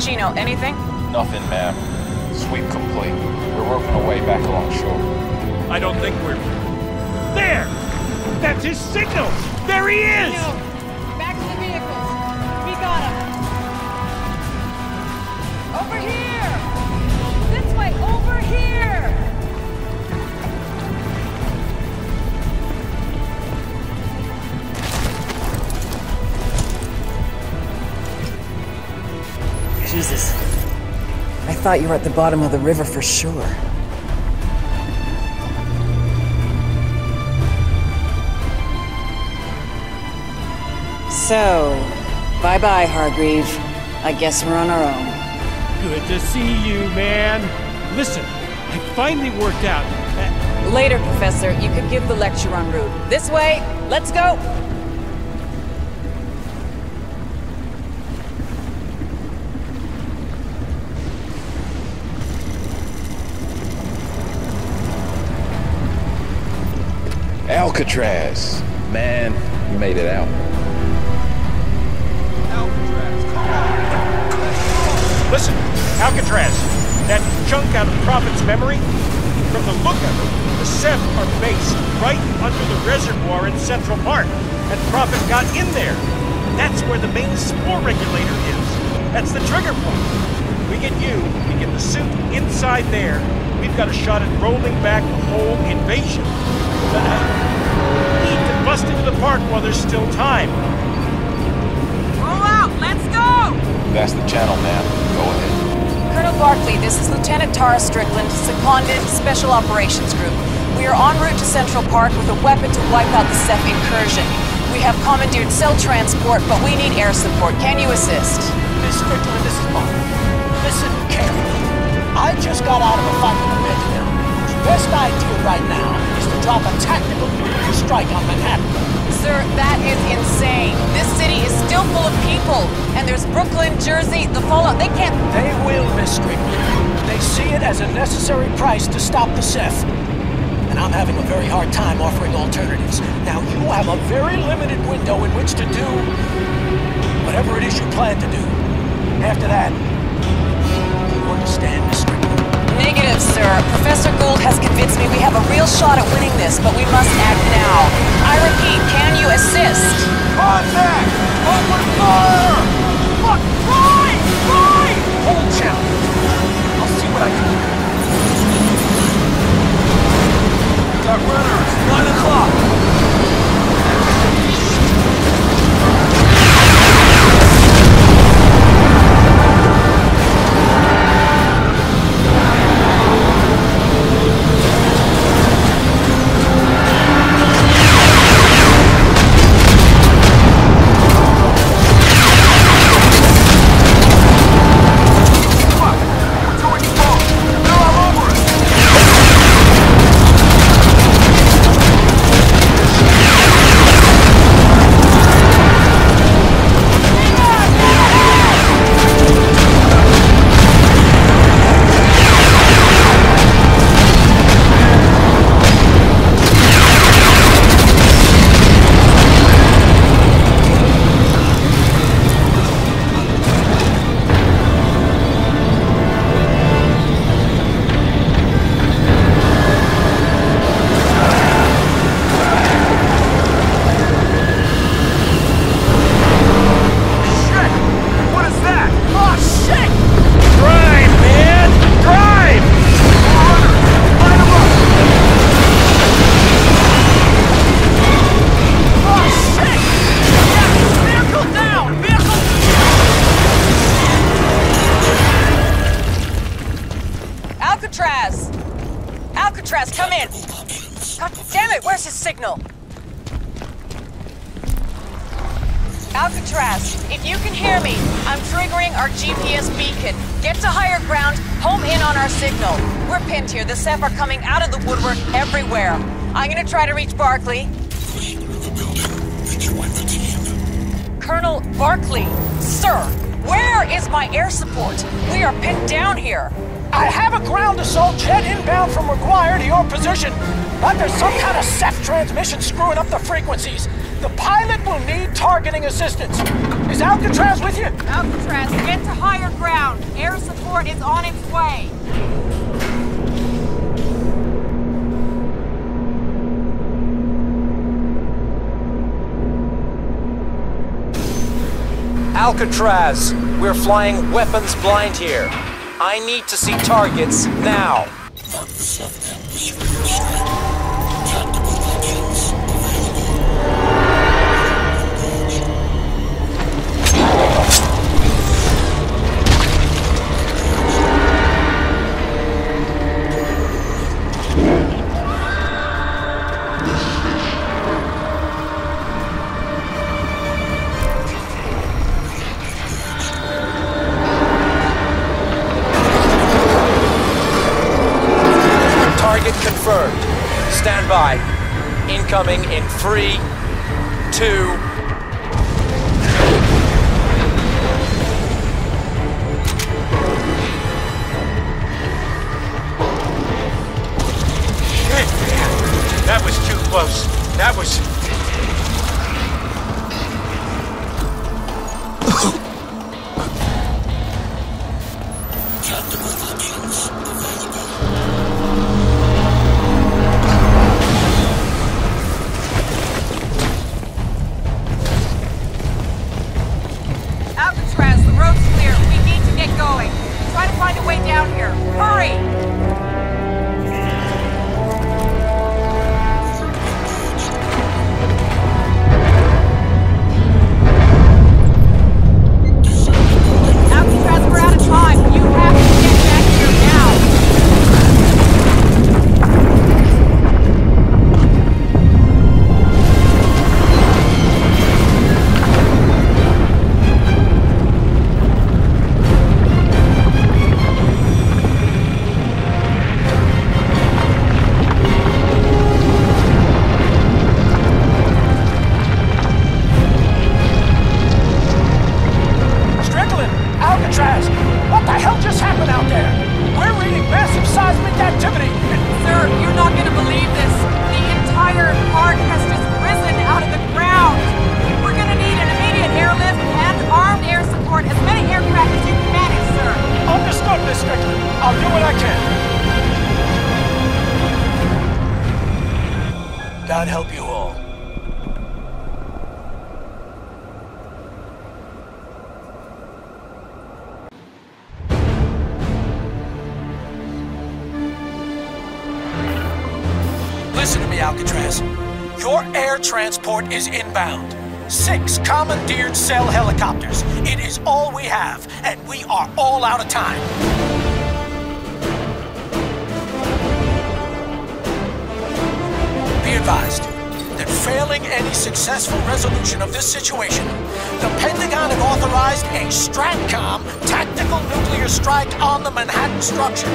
Chino, anything? Nothing, ma'am. Sweep complete. We're working our way back along shore. I don't think we're... There! That's his signal! There he is! Thought you were at the bottom of the river for sure. So, bye bye, Hargreave. I guess we're on our own. Good to see you, man. Listen, I finally worked out. Later, Professor, you could give the lecture en route. This way, let's go! Alcatraz. Man, you made it out. Listen, Alcatraz, that chunk out of Prophet's memory, from the look of it, the Ceph are based right under the reservoir in Central Park, and Prophet got in there. That's where the main spore regulator is. That's the trigger point. We get you, we get the suit inside there, we've got a shot at rolling back the whole invasion bust into the park while there's still time. Roll out! Let's go! That's the channel, ma'am. Go ahead. Colonel Barclay, this is Lieutenant Tara Strickland, seconded Special Operations Group. We are en route to Central Park with a weapon to wipe out the Ceph incursion. We have commandeered cell transport, but we need air support. Can you assist? Miss Strickland, this is Bob. Listen carefully. I just got out of a fight with a best idea right now drop a tactical nuclear strike on Manhattan. Sir, that is insane. This city is still full of people. And there's Brooklyn, Jersey, the fallout. They can't. They will, Miss Strickland. They see it as a necessary price to stop the Ceph. And I'm having a very hard time offering alternatives. Now, you have a very limited window in which to do whatever it is you plan to do. After that, you understand? Negative, sir. Professor Gould has convinced me we have a real shot at winning this, but we must act now. I repeat, can you assist? Contact! Open fire! Fuck! Fly! Fly! Hold down. I'll see what I can do. Got runners! Nine o'clock! Flying weapons blind here. I need to see targets now. In three, is inbound. Six commandeered cell helicopters. It is all we have, and we are all out of time. Be advised that failing any successful resolution of this situation, the Pentagon have authorized a STRATCOM tactical nuclear strike on the Manhattan structure,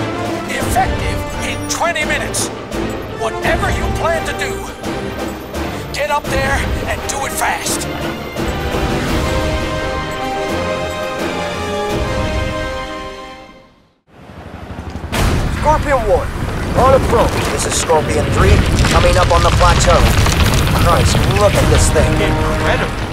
effective in 20 minutes. Whatever you plan to do, get up there do it fast. Scorpion 1, on approach. This is Scorpion 3, coming up on the plateau. Christ, look at this thing. Incredible.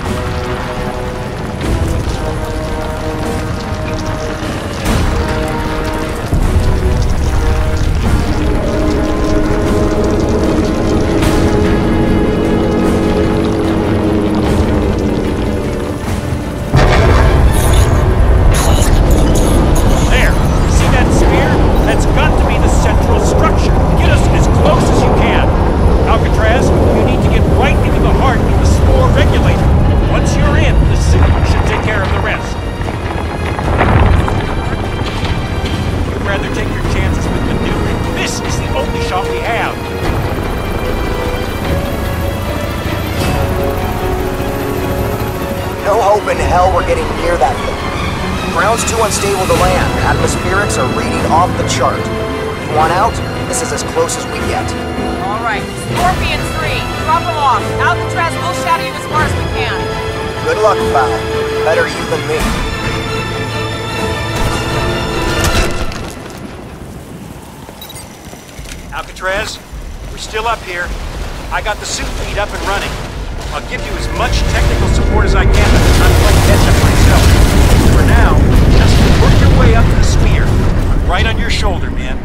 That's got to be the central structure. Get us as close as you can. Alcatraz, you need to get right into the heart of the spore regulator. Once you're in, the suit should take care of the rest. You'd rather take your chances with the maneuvering. This is the only shot we have. No hope in hell we're getting near that thing. Ground's too unstable to land. Atmospherics are reading off the chart. You want out? This is as close as we get. All right, Scorpion 3, drop him off. Alcatraz will shadow you as far as we can. Good luck, pal. Better you than me. Alcatraz, we're still up here. I got the suit feed up and running. I'll give you as much technical support as I can, but I'm not quite catch up myself. For now, just work your way up to the spear. I'm right on your shoulder, man.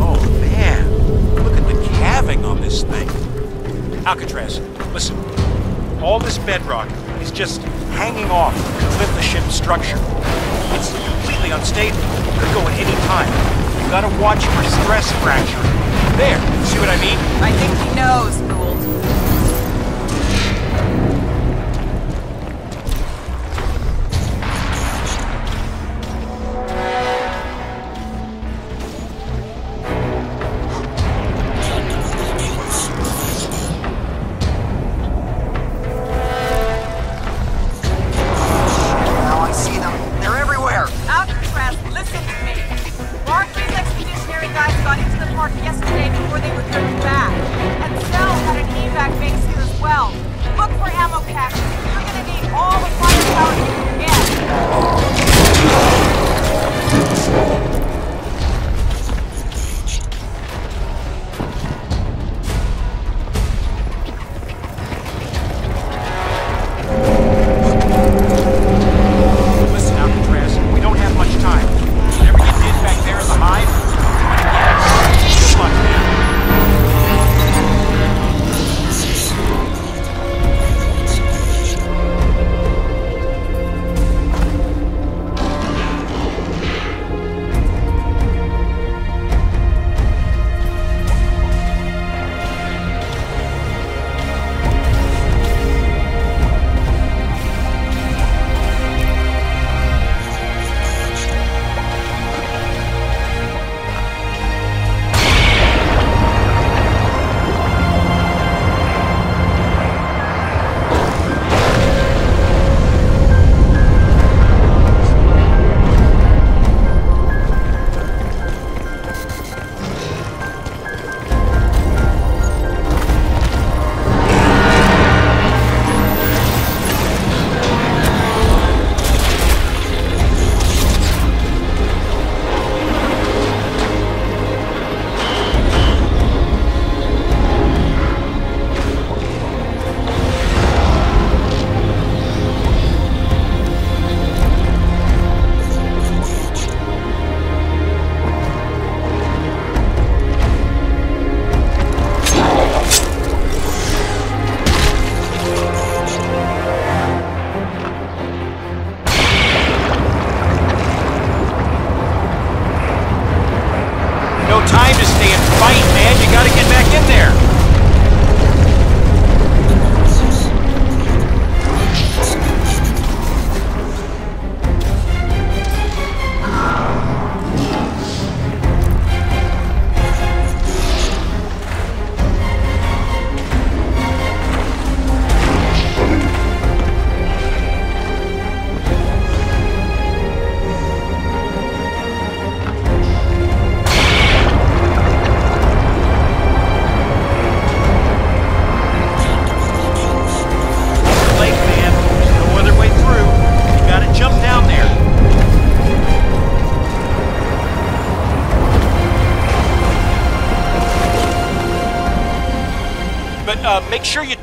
Oh, man. Look at the calving on this thing. Alcatraz, listen. All this bedrock is just hanging off the cliff the ship's structure. It's completely unstable. Could go at any time. You gotta watch for stress fracture. There, see what I mean? I think he knows,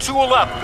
211.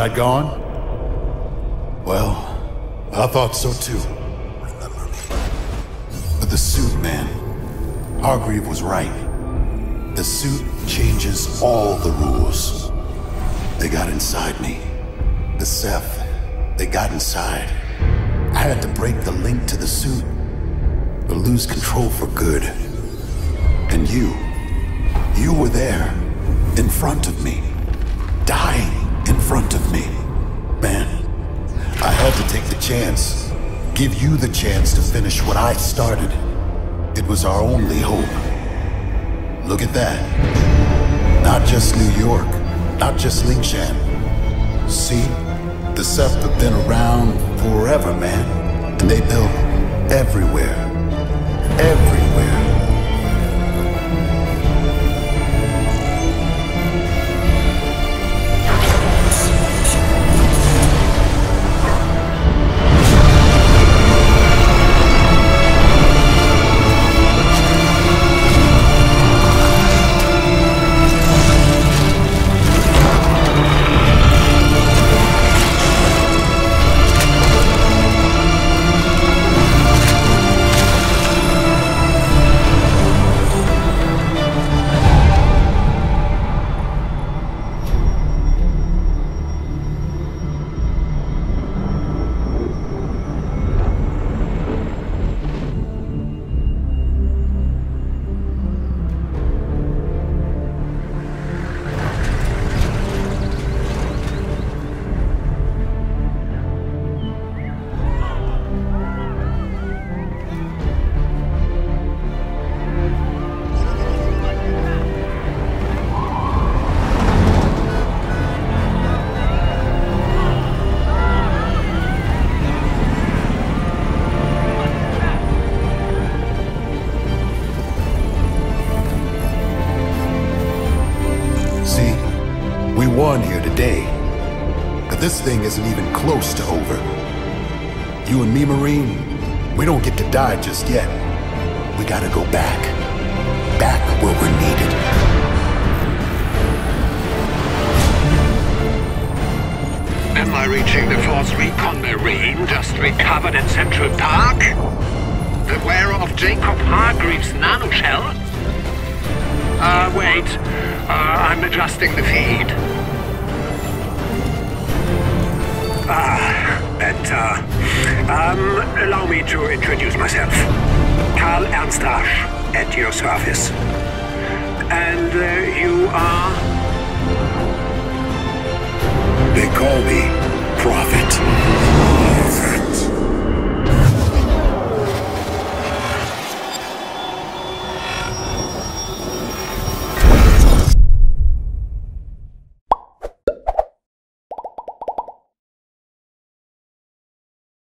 I'd gone?